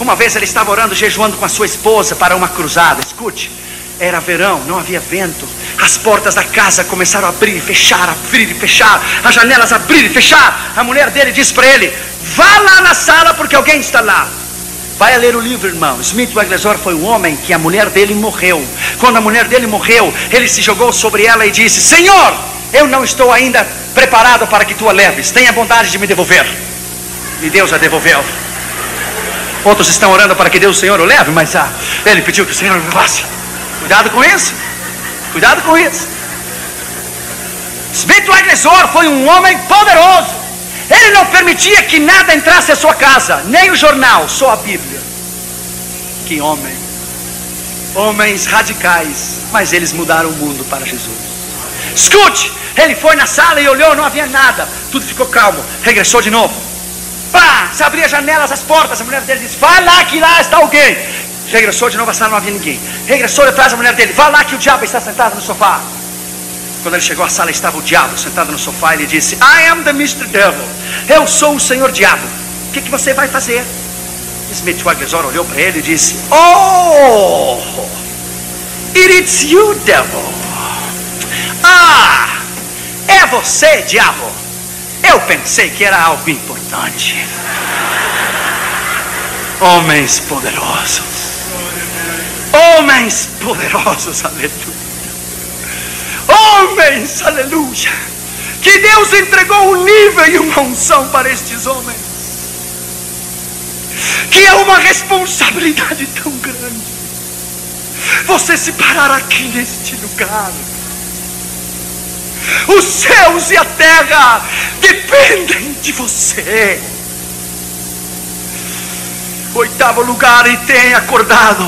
Uma vez ele estava orando, jejuando com a sua esposa para uma cruzada. Escute, era verão, não havia vento. As portas da casa começaram a abrir e fechar, abrir e fechar. As janelas abrir e fechar. A mulher dele disse para ele: Vá lá na sala porque alguém está lá. Vai ler o livro, irmão. Smith Wigglesworth foi um homem que a mulher dele morreu. Quando a mulher dele morreu, ele se jogou sobre ela e disse: Senhor, eu não estou ainda preparado para que tu a leves. Tenha bondade de me devolver. E Deus a devolveu. Outros estão orando para que Deus o Senhor o leve, mas ah, ele pediu que o Senhor levasse. Cuidado com isso. Cuidado com isso. Smith Wigglesworth foi um homem poderoso. Ele não permitia que nada entrasse à sua casa, nem o jornal, só a Bíblia. Que homem. Homens radicais, mas eles mudaram o mundo para Jesus. Escute, ele foi na sala e olhou, não havia nada. Tudo ficou calmo. Regressou de novo. Pá, se abria as janelas, as portas. A mulher dele disse: Vai lá que lá está alguém. Regressou de novo à sala, não havia ninguém. Regressou atrás da mulher dele: Vá lá que o diabo está sentado no sofá. Quando ele chegou à sala, estava o diabo sentado no sofá. Ele disse: I am the Mr. Devil. Eu sou o Senhor Diabo. O que, que você vai fazer? Smith Wigglesworth olhou para ele e disse: Oh, it is you, devil. Ah, é você, diabo. Eu pensei que era algo importante. Homens poderosos. Homens poderosos, aleluia. Homens, aleluia. Que Deus entregou um nível e uma unção para estes homens. Que é uma responsabilidade tão grande. Você se parar aqui neste lugar. Os céus e a terra dependem de você. Oitavo lugar, e tem acordado,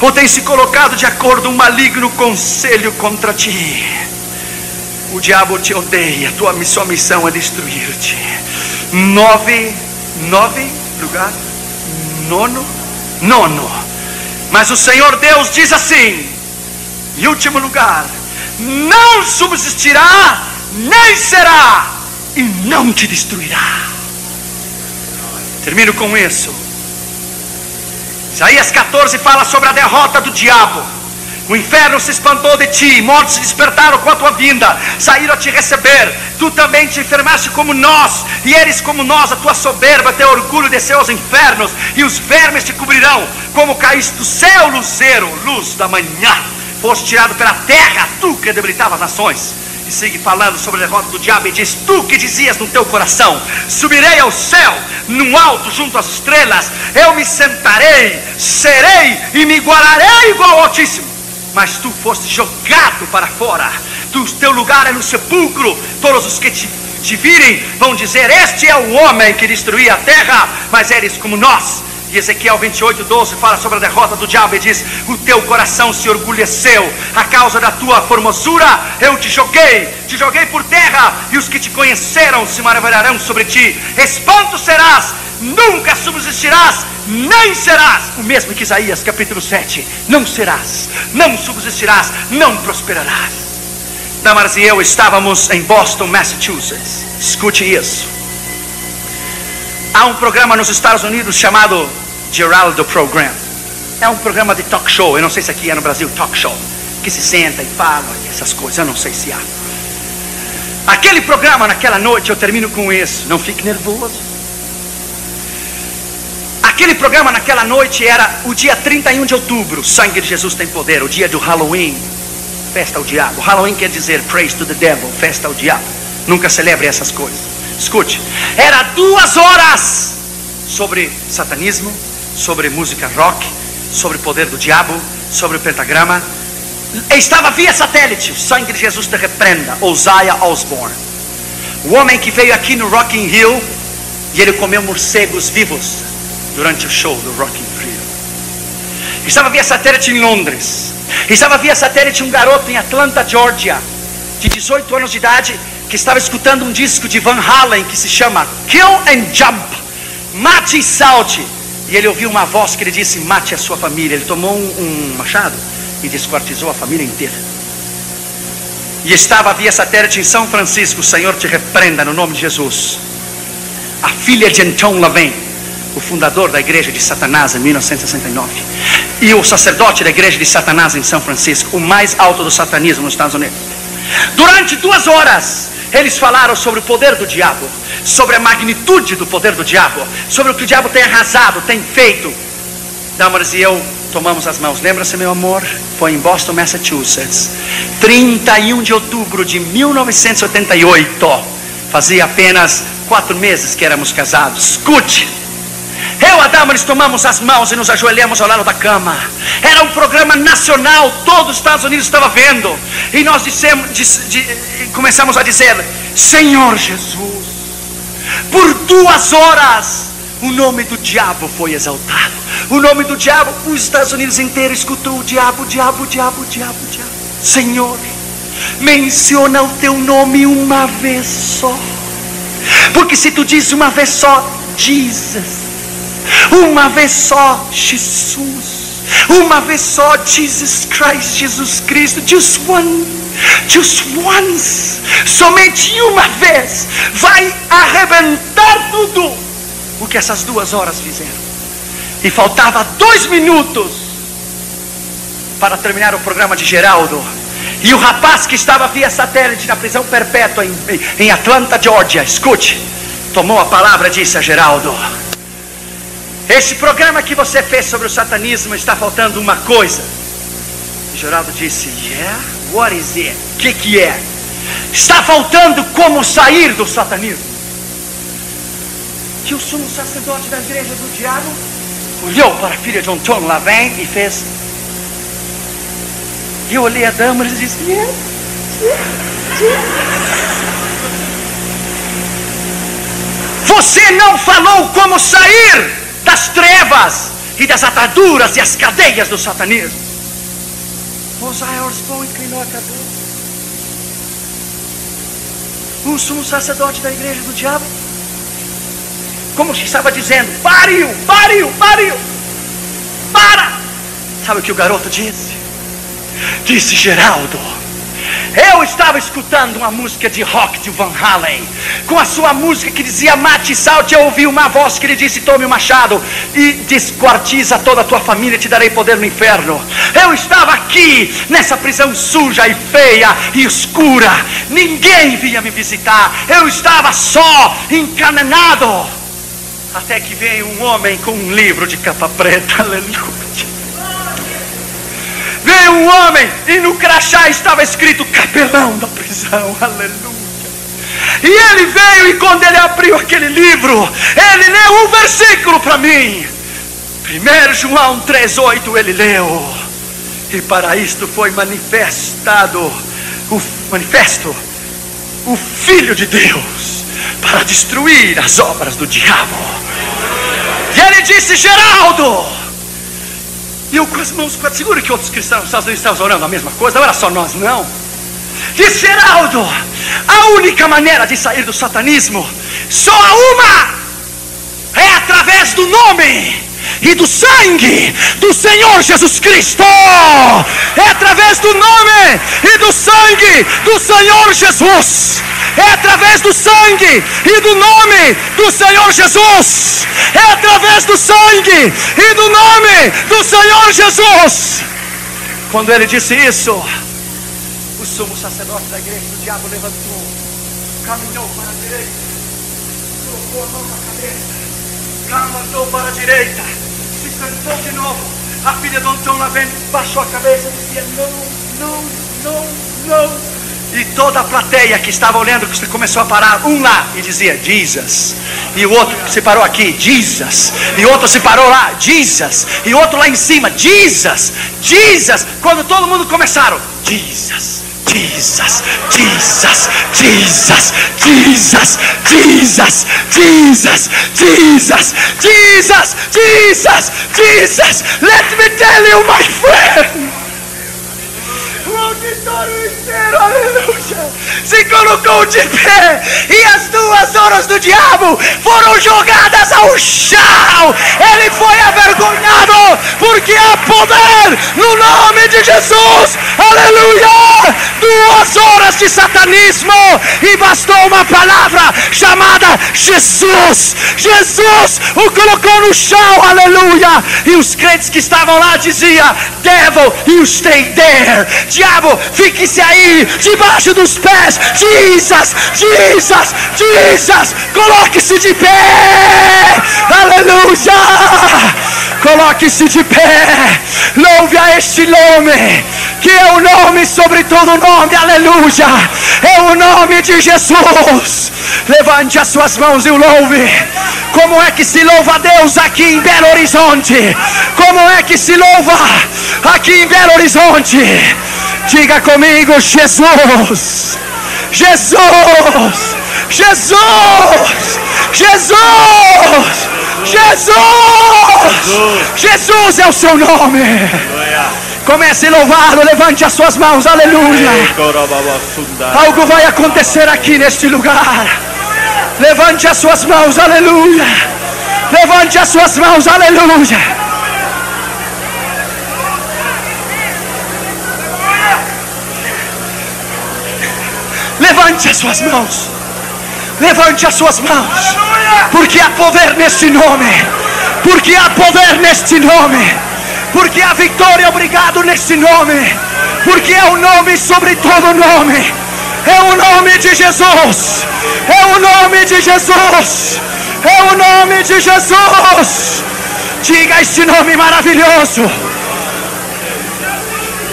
ou tem se colocado de acordo um maligno conselho contra ti. O diabo te odeia, tua sua missão é destruir-te. Nove, nove lugar, nono, nono. Mas o Senhor Deus diz assim: em último lugar, não subsistirá, nem será, e não te destruirá. Termino com isso. Isaías 14 fala sobre a derrota do diabo. O inferno se espantou de ti, mortos se despertaram com a tua vinda, saíram a te receber. Tu também te enfermaste como nós, e eres como nós, a tua soberba, teu orgulho desceu aos infernos, e os vermes te cobrirão, como caíste do céu, luzeiro, luz da manhã. Foste tirado pela terra, tu que debilitava as nações e segue falando sobre a derrota do diabo e diz: Tu que dizias no teu coração: Subirei ao céu, num alto junto às estrelas, eu me sentarei, serei e me igualarei igual ao Altíssimo. Mas tu foste jogado para fora, tu, teu lugar é no sepulcro. Todos os que te, te virem vão dizer: Este é o homem que destruía a terra, mas eres como nós e Ezequiel 28, 12 fala sobre a derrota do diabo e diz: O teu coração se orgulheceu, a causa da tua formosura eu te joguei, te joguei por terra, e os que te conheceram se maravilharão sobre ti. Espanto serás, nunca subsistirás, nem serás. O mesmo que Isaías capítulo 7: Não serás, não subsistirás, não prosperarás. Damaras e eu estávamos em Boston, Massachusetts. Escute isso. Há um programa nos Estados Unidos chamado Geraldo Program. É um programa de talk show. Eu não sei se aqui é no Brasil talk show. Que se senta e fala essas coisas. Eu não sei se há. Aquele programa naquela noite, eu termino com isso. Não fique nervoso. Aquele programa naquela noite era o dia 31 de outubro. Sangue de Jesus tem poder. O dia do Halloween. Festa ao diabo. Halloween quer dizer praise to the devil. Festa ao diabo. Nunca celebre essas coisas. Escute, era duas horas sobre satanismo, sobre música rock, sobre o poder do diabo, sobre o pentagrama. Estava via satélite, o sangue de Jesus te repreenda, Osiah Osborne. O homem que veio aqui no Rock in Rio e ele comeu morcegos vivos durante o show do Rock in Rio. Estava via satélite em Londres. Estava via satélite um garoto em Atlanta, Georgia, de 18 anos de idade, que estava escutando um disco de Van Halen que se chama Kill and Jump, mate e salte. E ele ouviu uma voz que lhe disse: mate a sua família. Ele tomou um, machado e desquartizou a família inteira. E estava via satélite em São Francisco. O Senhor te repreenda no nome de Jesus. A filha de Anton LaVey, o fundador da igreja de Satanás em 1969, e o sacerdote da igreja de Satanás em São Francisco, o mais alto do satanismo nos Estados Unidos. Durante duas horas, eles falaram sobre o poder do diabo, sobre a magnitude do poder do diabo, sobre o que o diabo tem arrasado, tem feito. Damaris e eu tomamos as mãos. Lembra-se, meu amor? Foi em Boston, Massachusetts, 31 de outubro de 1988. Fazia apenas quatro meses que éramos casados. Escute. Eu, Adamaris, tomamos as mãos e nos ajoelhamos ao lado da cama. Era um programa nacional, todo os Estados Unidos estava vendo. E nós dissemos, diz, começamos a dizer: Senhor Jesus, por duas horas o nome do diabo foi exaltado. O nome do diabo, os Estados Unidos inteiro escutou o diabo, diabo, diabo, diabo, diabo. Senhor, menciona o teu nome uma vez só. Porque se tu dizes uma vez só, Jesus uma vez só, Jesus. Uma vez só, Jesus Christ, Jesus Cristo. Just one. Just once. Somente uma vez. Vai arrebentar tudo. O que essas duas horas fizeram. E faltava dois minutos para terminar o programa de Geraldo. E o rapaz que estava via satélite na prisão perpétua em, em Atlanta, Georgia, escute, tomou a palavra e disse a Geraldo: esse programa que você fez sobre o satanismo está faltando uma coisa. E Geraldo disse: Yeah? What is it? O que, que é? Está faltando como sair do satanismo. Que o sumo sacerdote da igreja do diabo olhou para a filha de Antônio lá vem e fez. E eu olhei a dama e disse: Yes, yes, yes. Você não falou como sair das trevas e das ataduras e as cadeias do satanismo. Mosiah Osborne inclinou a cabeça. Um sumo sacerdote da igreja do diabo, como se estava dizendo: pare-o, pare-o, pare-o, para. Sabe o que o garoto disse? Disse Geraldo: Eu estava escutando uma música de rock de Van Halen, com a sua música que dizia mate e salte. Eu ouvi uma voz que lhe disse: Tome o machado e desquartiza toda a tua família, te darei poder no inferno. Eu estava aqui nessa prisão suja e feia e escura, ninguém vinha me visitar. Eu estava só, encanenado. Até que veio um homem com um livro de capa preta, aleluia. Veio um homem e no crachá estava escrito capelão da prisão, aleluia. E ele veio e quando ele abriu aquele livro, ele leu um versículo para mim. 1 João 3,8 ele leu. E para isto foi manifestado o manifesto, o Filho de Deus, para destruir as obras do diabo. E ele disse: Geraldo, e eu com as mãos quase seguro que outros cristãos nos Estados Unidos estavam orando a mesma coisa, não era só nós, não. Disse Geraldo, a única maneira de sair do satanismo, só há uma, é através do nome e do sangue do Senhor Jesus Cristo. É através do nome e do sangue do Senhor Jesus. É através do sangue e do nome do Senhor Jesus. É através do sangue e do nome do Senhor Jesus. Quando ele disse isso, o sumo sacerdote da igreja do diabo levantou, caminhou para a direita, colocou a mão na Caminhou para a direita, se sentou de novo. A filha do Antônio lá vendo, baixou a cabeça e dizia: Não, não, não, não. E toda a plateia que estava olhando começou a parar, um lá e dizia Jesus, e o outro se parou aqui, Jesus, e outro se parou lá, Jesus, e outro lá em cima, Jesus, Jesus. Quando todo mundo começaram, Jesus, Jesus, Jesus, Jesus, Jesus, Jesus, Jesus, Jesus, Jesus, Jesus, Jesus. Let me tell you, my friend. Aleluia, se colocou de pé e as duas horas do diabo foram jogadas ao chão. Ele foi avergonhado porque há poder no nome de Jesus, aleluia. Duas horas de satanismo e bastou uma palavra chamada Jesus. Jesus o colocou no chão, aleluia. E os crentes que estavam lá diziam: Devil, you stay there. Diabo, fique-se aí, debaixo dos pés. Jesus, Jesus, Jesus. Coloque-se de pé. Aleluia. Coloque-se de pé. Louve a este nome, que é o nome sobre todo nome. Aleluia. É o nome de Jesus. Levante as suas mãos e o louve. Como é que se louva a Deus aqui em Belo Horizonte? Como é que se louva aqui em Belo Horizonte? Diga comigo, Jesus. Jesus. Jesus. Jesus. Jesus. Jesus é o seu nome. Comece a louvá-lo, levante as suas mãos, aleluia. Algo vai acontecer aqui neste lugar. Levante as suas mãos, aleluia. Levante as suas mãos, aleluia. Levante as suas mãos. Levante as suas mãos. Porque há poder neste nome. Porque há poder neste nome. Porque há vitória, obrigado neste nome. Porque é o nome sobre todo nome. É o nome de Jesus. É o nome de Jesus. É o nome de Jesus. Diga este nome maravilhoso.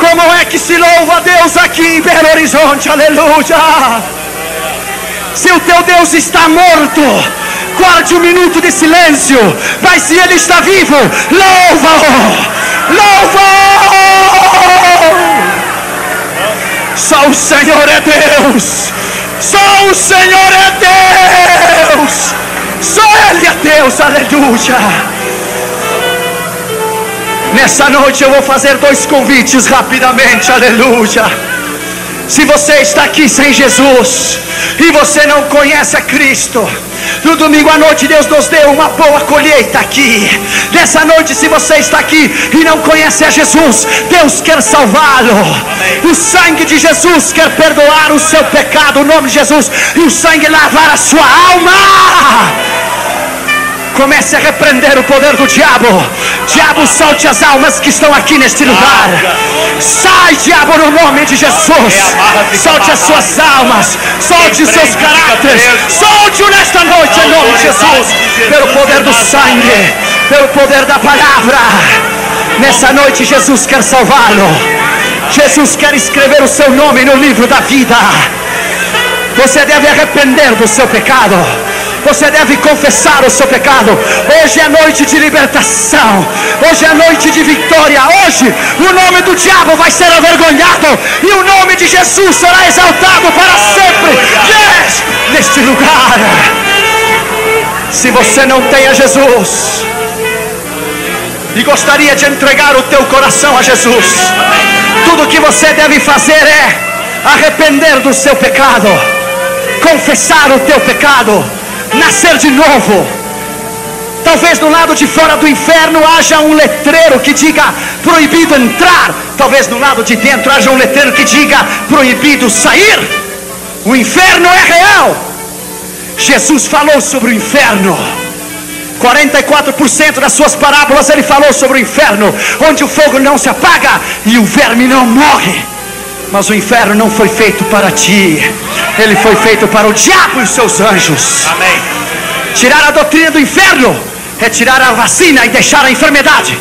Como é que se louva a Deus aqui em Belo Horizonte? Aleluia. Se o teu Deus está morto, guarde um minuto de silêncio. Mas se ele está vivo, louva-o. Louva-o. Só o Senhor é Deus. Só o Senhor é Deus. Só Ele é Deus. Aleluia. Nessa noite eu vou fazer dois convites rapidamente, aleluia. Se você está aqui sem Jesus e você não conhece a Cristo, no domingo à noite Deus nos deu uma boa colheita aqui. Nessa noite, se você está aqui e não conhece a Jesus, Deus quer salvá-lo. O sangue de Jesus quer perdoar o seu pecado, o nome de Jesus, e o sangue lavar a sua alma. Comece a repreender o poder do diabo. Diabo, solte as almas que estão aqui neste lugar. Sai, diabo, no nome de Jesus. Solte as suas almas. Solte os seus caráteres. Solte-o nesta noite em nome de Jesus. Pelo poder do sangue. Pelo poder da palavra. Nessa noite, Jesus quer salvá-lo. Jesus quer escrever o seu nome no livro da vida. Você deve arrepender do seu pecado. Você deve confessar o seu pecado. Hoje é noite de libertação. Hoje é noite de vitória. Hoje o nome do diabo vai ser avergonhado e o nome de Jesus será exaltado para sempre. Yes! Neste lugar. Se você não tem a Jesus e gostaria de entregar o teu coração a Jesus, tudo que você deve fazer é arrepender do seu pecado, confessar o teu pecado nascer de novo. Talvez do lado de fora do inferno haja um letreiro que diga proibido entrar. Talvez do lado de dentro haja um letreiro que diga proibido sair. O inferno é real. Jesus falou sobre o inferno. 44% das suas parábolas ele falou sobre o inferno, onde o fogo não se apaga e o verme não morre. Mas o inferno não foi feito para ti, ele foi feito para o diabo e os seus anjos. Amém. Tirar a doutrina do inferno é tirar a vacina e deixar a enfermidade.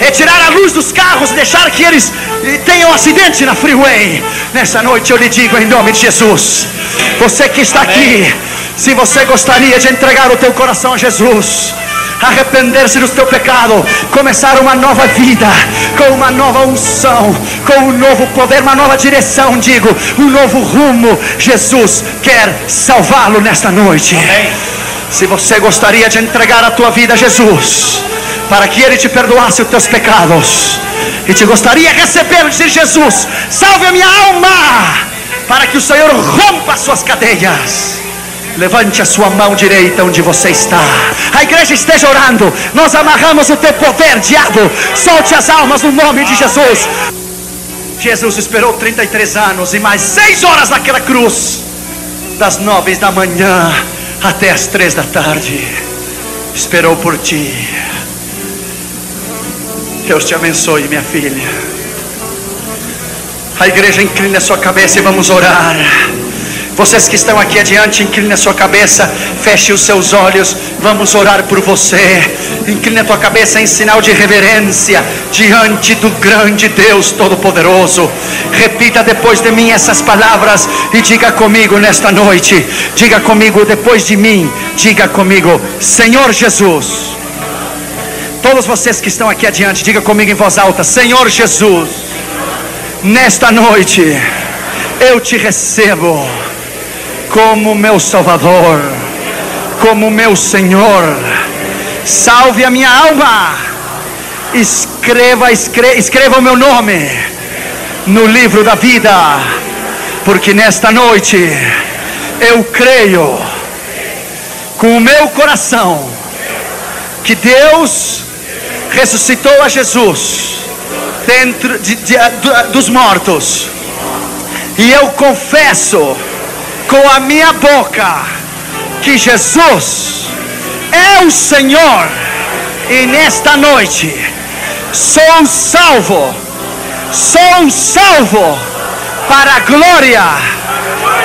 É tirar a luz dos carros e deixar que eles tenham um acidente na freeway. Nessa noite eu lhe digo em nome de Jesus. Você que está Amém. aqui, se você gostaria de entregar o teu coração a Jesus, arrepender-se do teu pecado, começar uma nova vida, com uma nova unção, com um novo poder, uma nova direção, digo, um novo rumo. Jesus quer salvá-lo nesta noite. Amém. Se você gostaria de entregar a tua vida a Jesus, para que Ele te perdoasse os teus pecados, e te gostaria de receber, dizer Jesus, salve a minha alma, para que o Senhor rompa as suas cadeias. Levante a sua mão direita onde você está. A igreja esteja orando. Nós amarramos o teu poder, diabo. Solte as almas no nome de Jesus. Jesus esperou 33 anos e mais 6 horas naquela cruz, das 9 da manhã até as 3 da tarde. Esperou por ti. Deus te abençoe, minha filha. A igreja inclina a sua cabeça e vamos orar. Vocês que estão aqui adiante, incline a sua cabeça, feche os seus olhos, vamos orar por você. Incline a tua cabeça em sinal de reverência diante do grande Deus Todo-Poderoso. Repita depois de mim essas palavras e diga comigo nesta noite. Diga comigo depois de mim, diga comigo, Senhor Jesus. Todos vocês que estão aqui adiante, diga comigo em voz alta: Senhor Jesus, nesta noite eu te recebo como meu Salvador, como meu Senhor. Salve a minha alma. Escreva, escreva, escreva o meu nome no livro da vida, porque nesta noite eu creio com o meu coração que Deus ressuscitou a Jesus dentro de, de, dos mortos. E eu confesso com a minha boca que Jesus é o Senhor. E nesta noite sou salvo, sou salvo para a glória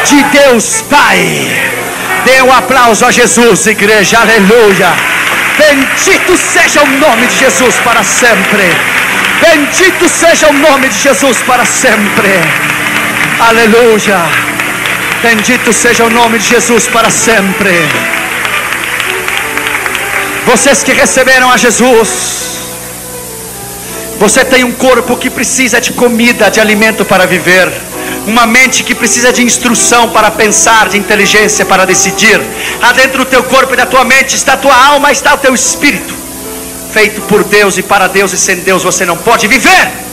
de Deus Pai. Dê um aplauso a Jesus, igreja, aleluia. Bendito seja o nome de Jesus para sempre. Bendito seja o nome de Jesus para sempre. Aleluia. Bendito seja o nome de Jesus para sempre. Vocês que receberam a Jesus, você tem um corpo que precisa de comida, de alimento para viver, uma mente que precisa de instrução para pensar, de inteligência para decidir. Há dentro do teu corpo e da tua mente está a tua alma, está o teu espírito. Feito por Deus e para Deus e sem Deus você não pode viver.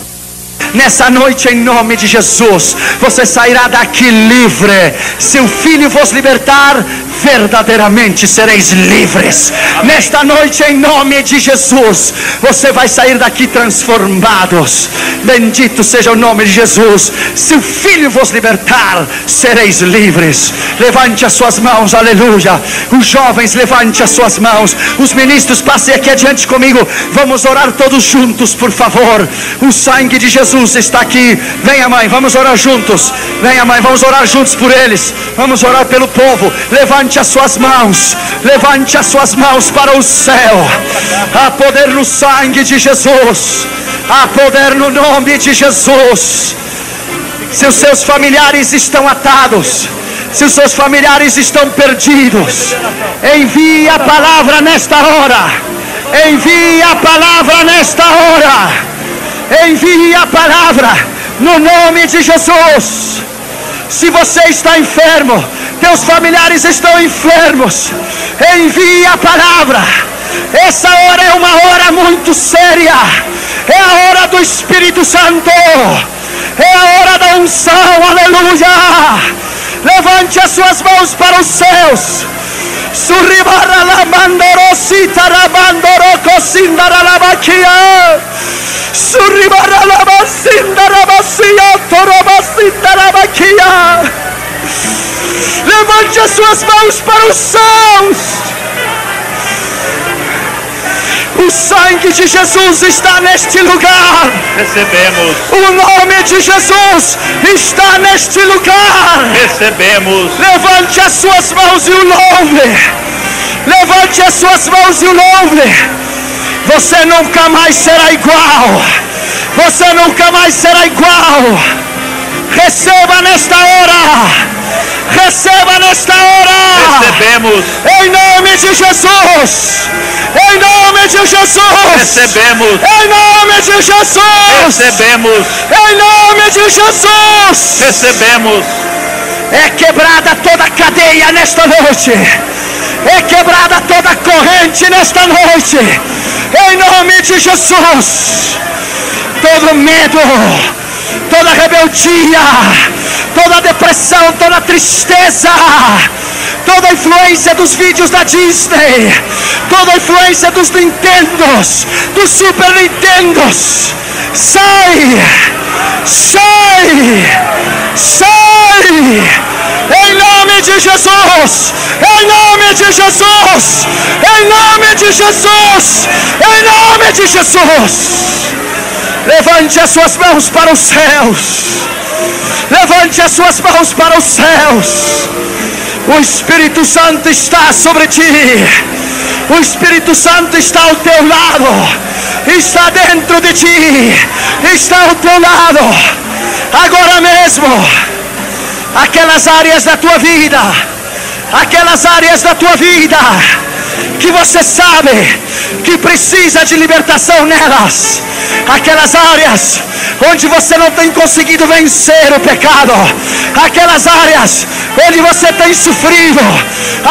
Nessa noite, em nome de Jesus, você sairá daqui livre. Se o Filho vos libertar, verdadeiramente sereis livres. Amém. Nesta noite, em nome de Jesus, você vai sair daqui transformados. Bendito seja o nome de Jesus. Se o Filho vos libertar, sereis livres. Levante as suas mãos, aleluia. Os jovens, levante as suas mãos. Os ministros, passem aqui adiante comigo. Vamos orar todos juntos, por favor. O sangue de Jesus está aqui. Venha, mãe, vamos orar juntos. Venha, mãe, vamos orar juntos por eles. Vamos orar pelo povo. Levante as suas mãos. Levante as suas mãos para o céu. Há poder no sangue de Jesus. Há poder no nome de Jesus. Se os seus familiares estão atados, se os seus familiares estão perdidos, envie a palavra nesta hora. Envie a palavra nesta hora. Envie a palavra no nome de Jesus. Se você está enfermo, teus familiares estão enfermos, envie a palavra. Essa hora é uma hora muito séria. É a hora do Espírito Santo. É a hora da unção. Aleluia. Levante as suas mãos para os céus. Suribara la mandoro sitara bandoro cosindara la macchia. Suribara la basindara basia toroba sindara macchia. Levante as suas mãos para os céus. O sangue de Jesus está neste lugar. Recebemos. O nome de Jesus está neste lugar. Recebemos. Levante as suas mãos e o louve. Levante as suas mãos e o louve. Você nunca mais será igual. Você nunca mais será igual. Receba nesta hora Receba nesta hora. Recebemos. Em nome de Jesus. Em nome de Jesus. Recebemos. Em nome de Jesus. Recebemos. Em nome de Jesus. Recebemos. É quebrada toda cadeia nesta noite. É quebrada toda corrente nesta noite. Em nome de Jesus. Todo medo toda rebeldia, toda depressão, toda tristeza, toda influência dos vídeos da Disney, toda influência dos Nintendos, dos Super Nintendos, sai, sai, sai, em nome de Jesus, em nome de Jesus, em nome de Jesus, em nome de Jesus. Levante as suas mãos para os céus. Levante as suas mãos para os céus. O Espírito Santo está sobre ti. O Espírito Santo está ao teu lado. Está dentro de ti. Está ao teu lado. Agora mesmo. Aquelas áreas da tua vida. Aquelas áreas da tua vida que você sabe que precisa de libertação nelas, aquelas áreas onde você não tem conseguido vencer o pecado, aquelas áreas onde você tem sofrido,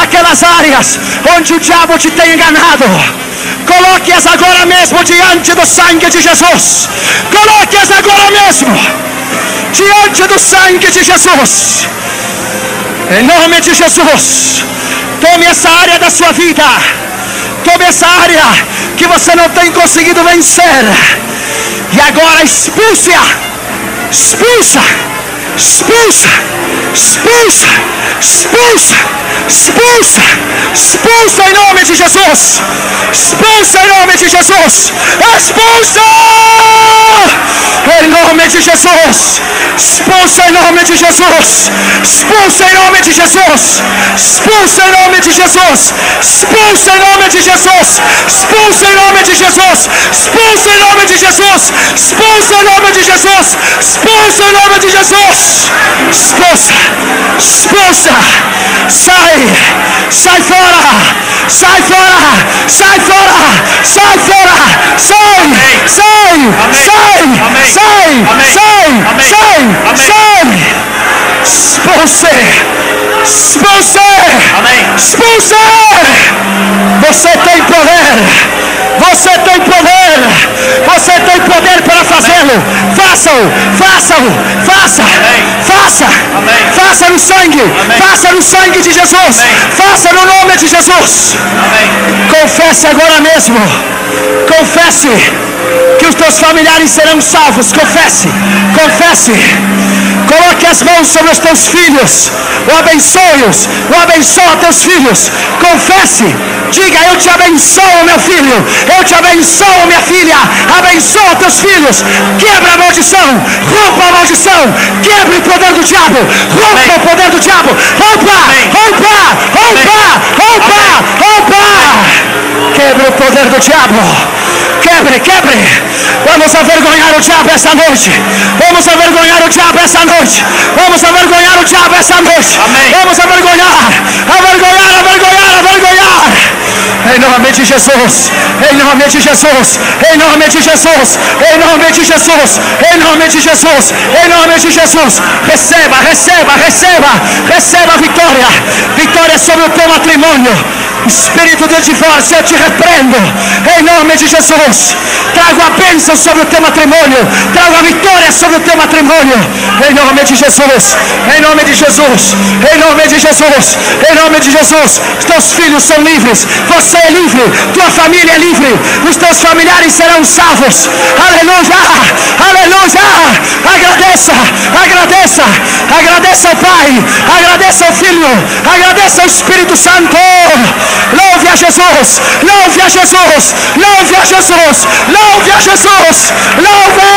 aquelas áreas onde o diabo te tem enganado. Coloque-as agora mesmo diante do sangue de Jesus. Coloque-as agora mesmo diante do sangue de Jesus. Em nome de Jesus. Tome essa área da sua vida. Tome essa área que você não tem conseguido vencer. E agora expulse-a. Expulsa. Expulsa. Expulsa. Expulsa. Expulsa. Expulsa em nome de Jesus. Expulsa em nome de Jesus. Expulsa. Em nome de Jesus. Expulsa em nome de Jesus. Expulsa em nome de Jesus. Expulsa em nome de Jesus. Expulsa em nome de Jesus. Expulsa em nome de Jesus. Expulsa em nome de Jesus. Expulsa em nome de Jesus. Expulsa em nome de Jesus. Expulsa. Expulsa. Sai. Sai fora. Sai fora. Sai fora. Sai fora. Sai. Sai. Sai. Sai. Sai. Sai. Sai! Expulse! Expulse! Expulse! Você tem poder! Você tem poder! Você tem poder para fazê-lo. Faça-o, faça-o, faça, faça, faça no sangue, faça no sangue de Jesus, faça no nome de Jesus. Confesse agora mesmo, confesse que os teus familiares serão salvos. Confesse, confesse. Coloque as mãos sobre os teus filhos. O abençoe-os. O abençoa teus filhos. Confesse. Diga: Eu te abençoo, meu filho. Eu te abençoo, minha filha. Abençoa teus filhos. Quebra a maldição. Rompa a maldição. Quebra o poder do diabo. Rompa o poder do diabo. Rompa, rompa, rompa, rompa, rompa. Quebra o poder do diabo. Quebre, quebre. Vamos avergonhar o diabo essa noite. Vamos avergonhar o diabo essa noite. Vamos avergonhar o diabo essa noite. Amém. Vamos avergonhar, avergonhar, avergonhar, avergonhar. Em nome de Jesus. Em nome de Jesus. Em nome de Jesus. Em nome de Jesus. Em nome de Jesus. Em nome de Jesus. Receba, receba, receba. Receba a vitória. Vitória sobre o teu matrimônio. Espírito de divórcio, eu te repreendo. Em nome de Jesus. Trago a bênção sobre o teu matrimônio. Trago a vitória sobre o teu matrimônio. Em nome de Jesus. Em nome de Jesus. Em nome de Jesus. Em nome de Jesus. Os teus filhos são livres. Você é livre. Tua família é livre. Os teus familiares serão salvos. Aleluia. Aleluia. Agradeça. Agradeça. Agradeça ao Pai. Agradeça ao Filho. Agradeça ao Espírito Santo. Louve a Jesus. Louve a Jesus. Louve a Jesus. Louve a Jesus. Louve.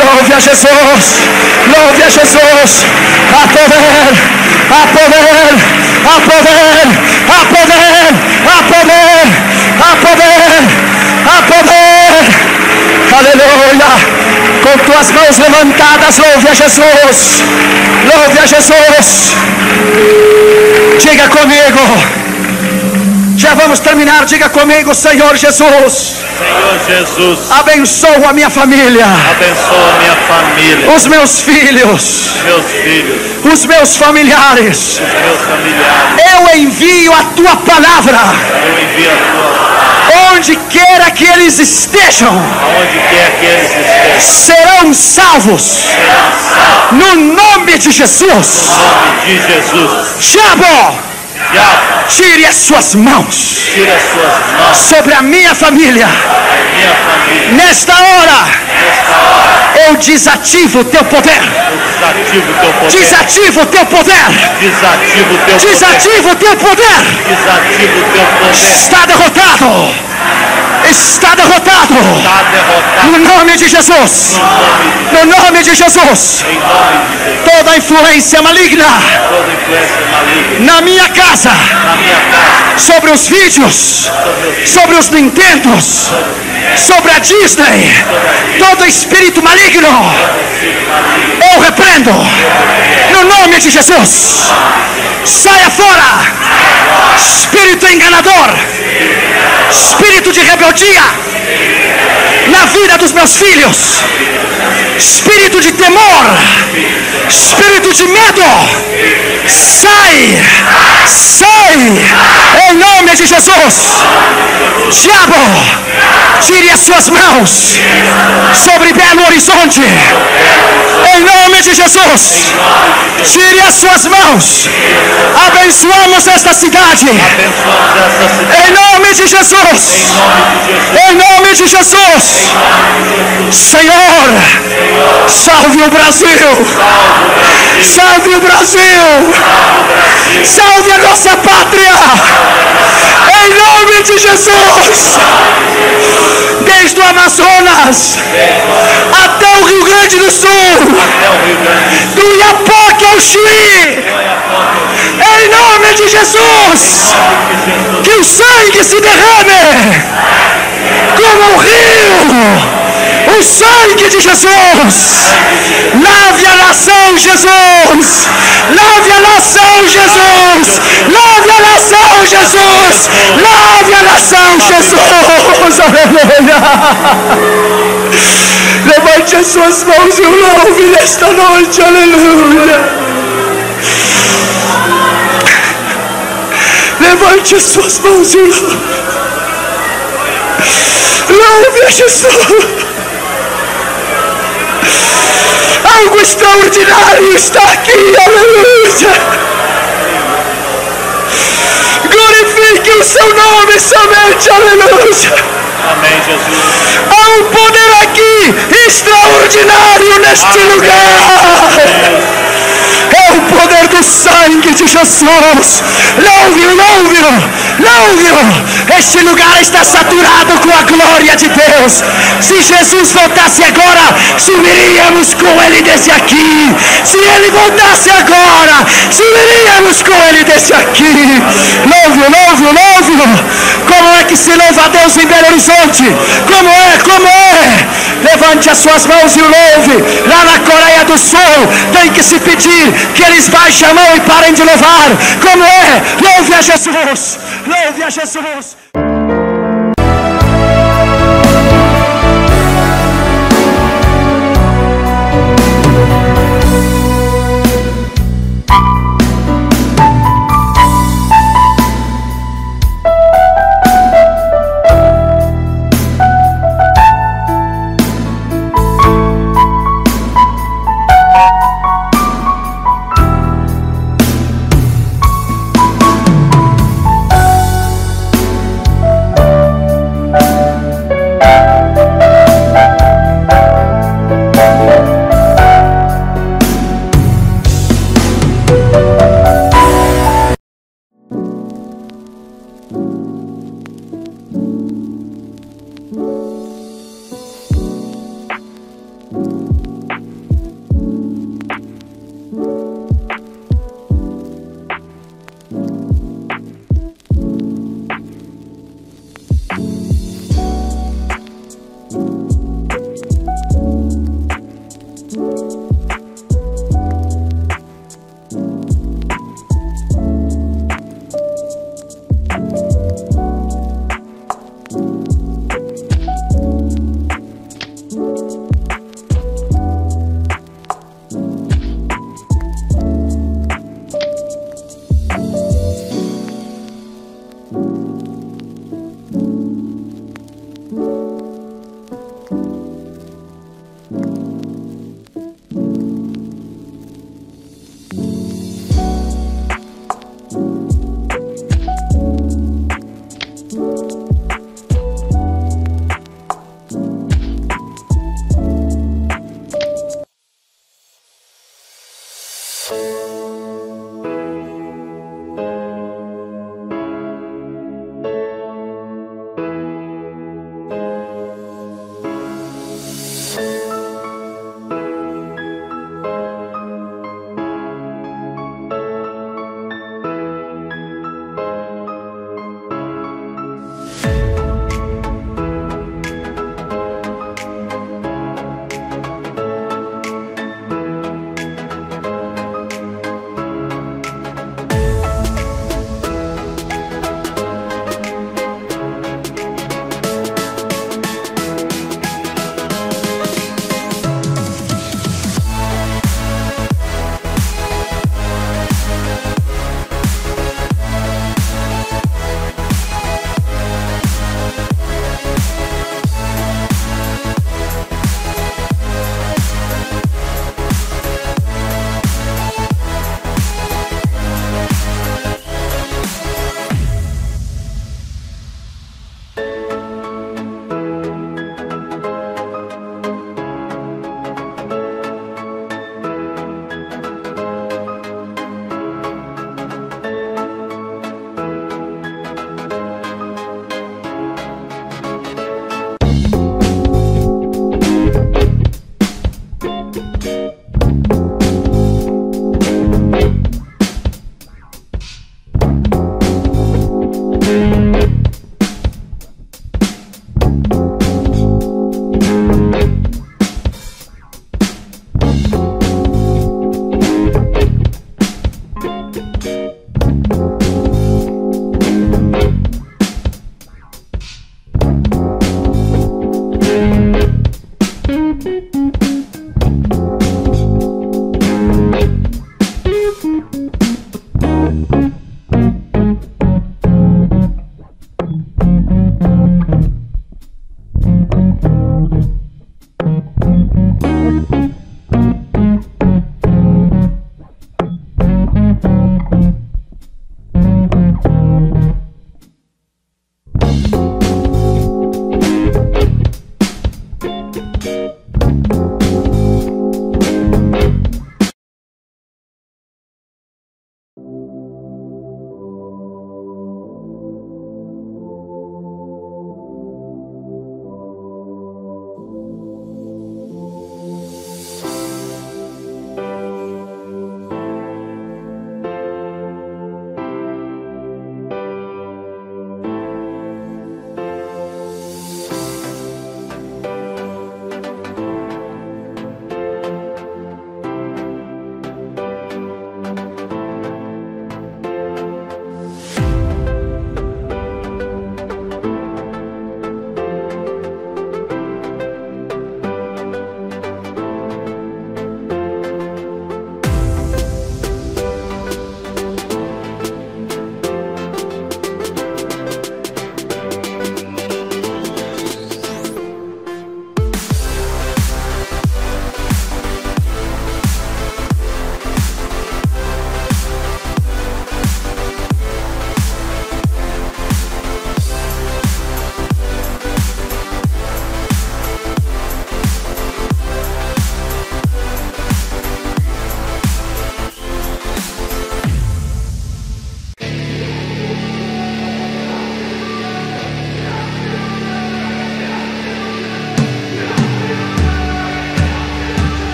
Louve a Jesus. Louve a Jesus. A poder. A poder. A poder. A poder. A poder. A poder. A poder. Aleluia. Com tuas mãos levantadas, louve a Jesus. Louve a Jesus. Diga comigo. Já vamos terminar. Diga comigo, Senhor Jesus. Senhor Jesus, Abençoa a minha família, abençoa minha família, os meus filhos, meus filhos, os meus familiares. meus familiares. Eu envio a tua palavra Eu envio a tua onde queira que eles estejam, aonde quer que eles estejam. serão salvos no nome de Jesus. Em nome de Jesus. Diabo, tire as suas mãos sobre a minha família. Nesta hora, eu desativo o teu poder. Desativa o teu poder. Desativa o teu poder. Desativa o teu poder. Desativa o teu poder. Desativa o teu poder. Está derrotado. Está derrotado. Está derrotado No nome de Jesus. No nome de Jesus. Toda influência maligna na minha casa, sobre os vídeos, sobre os Nintendos, sobre a Disney, todo espírito maligno, eu repreendo. No nome de Jesus. Saia fora. Espírito enganador. Espírito de rebeldia na vida dos meus filhos. Espírito de temor. Espírito de medo. Sai. Sai. Em nome de Jesus. Diabo, tire as suas mãos sobre Belo Horizonte. Em nome de Jesus. Tire as suas mãos. Abençoamos esta cidade. Em nome de Jesus. Em nome de Jesus. Senhor, salve o Brasil. Salve o Brasil. Salve a nossa pátria. Em nome de Jesus. Desde o Amazonas até o Rio Grande do Sul. Do Iapoque ao Chuí. Em nome de Jesus. Que o sangue se derrame como um rio. O sangue de Jesus. Lave a nação, Jesus. Lave a nação, Jesus. Lave a nação, Jesus. Lave a nação, Jesus. Aleluia. Levante as suas mãos e o louve nesta noite. Aleluia. Levante as suas mãos e louve. Louve a Jesus. Algo extraordinário está aqui, aleluia. Glorifique o seu nome somente, aleluia. Amém, Jesus. Há um poder aqui extraordinário neste lugar. É o poder do sangue de Jesus. Louve-o, louve-o, louve-o. Este lugar está saturado com a glória de Deus. Se Jesus voltasse agora, subiríamos com ele desde aqui. Se ele voltasse agora, subiríamos com ele desde aqui. Louve-o, louve-o, louve-o. Como é que se louva a Deus em Belo Horizonte? Como é, como é? Levante as suas mãos e o louve. Lá na Coreia do Sul, tem que se pedir que eles baixem a mão e parem de louvar. Como é? Louve a Jesus! Louve a Jesus!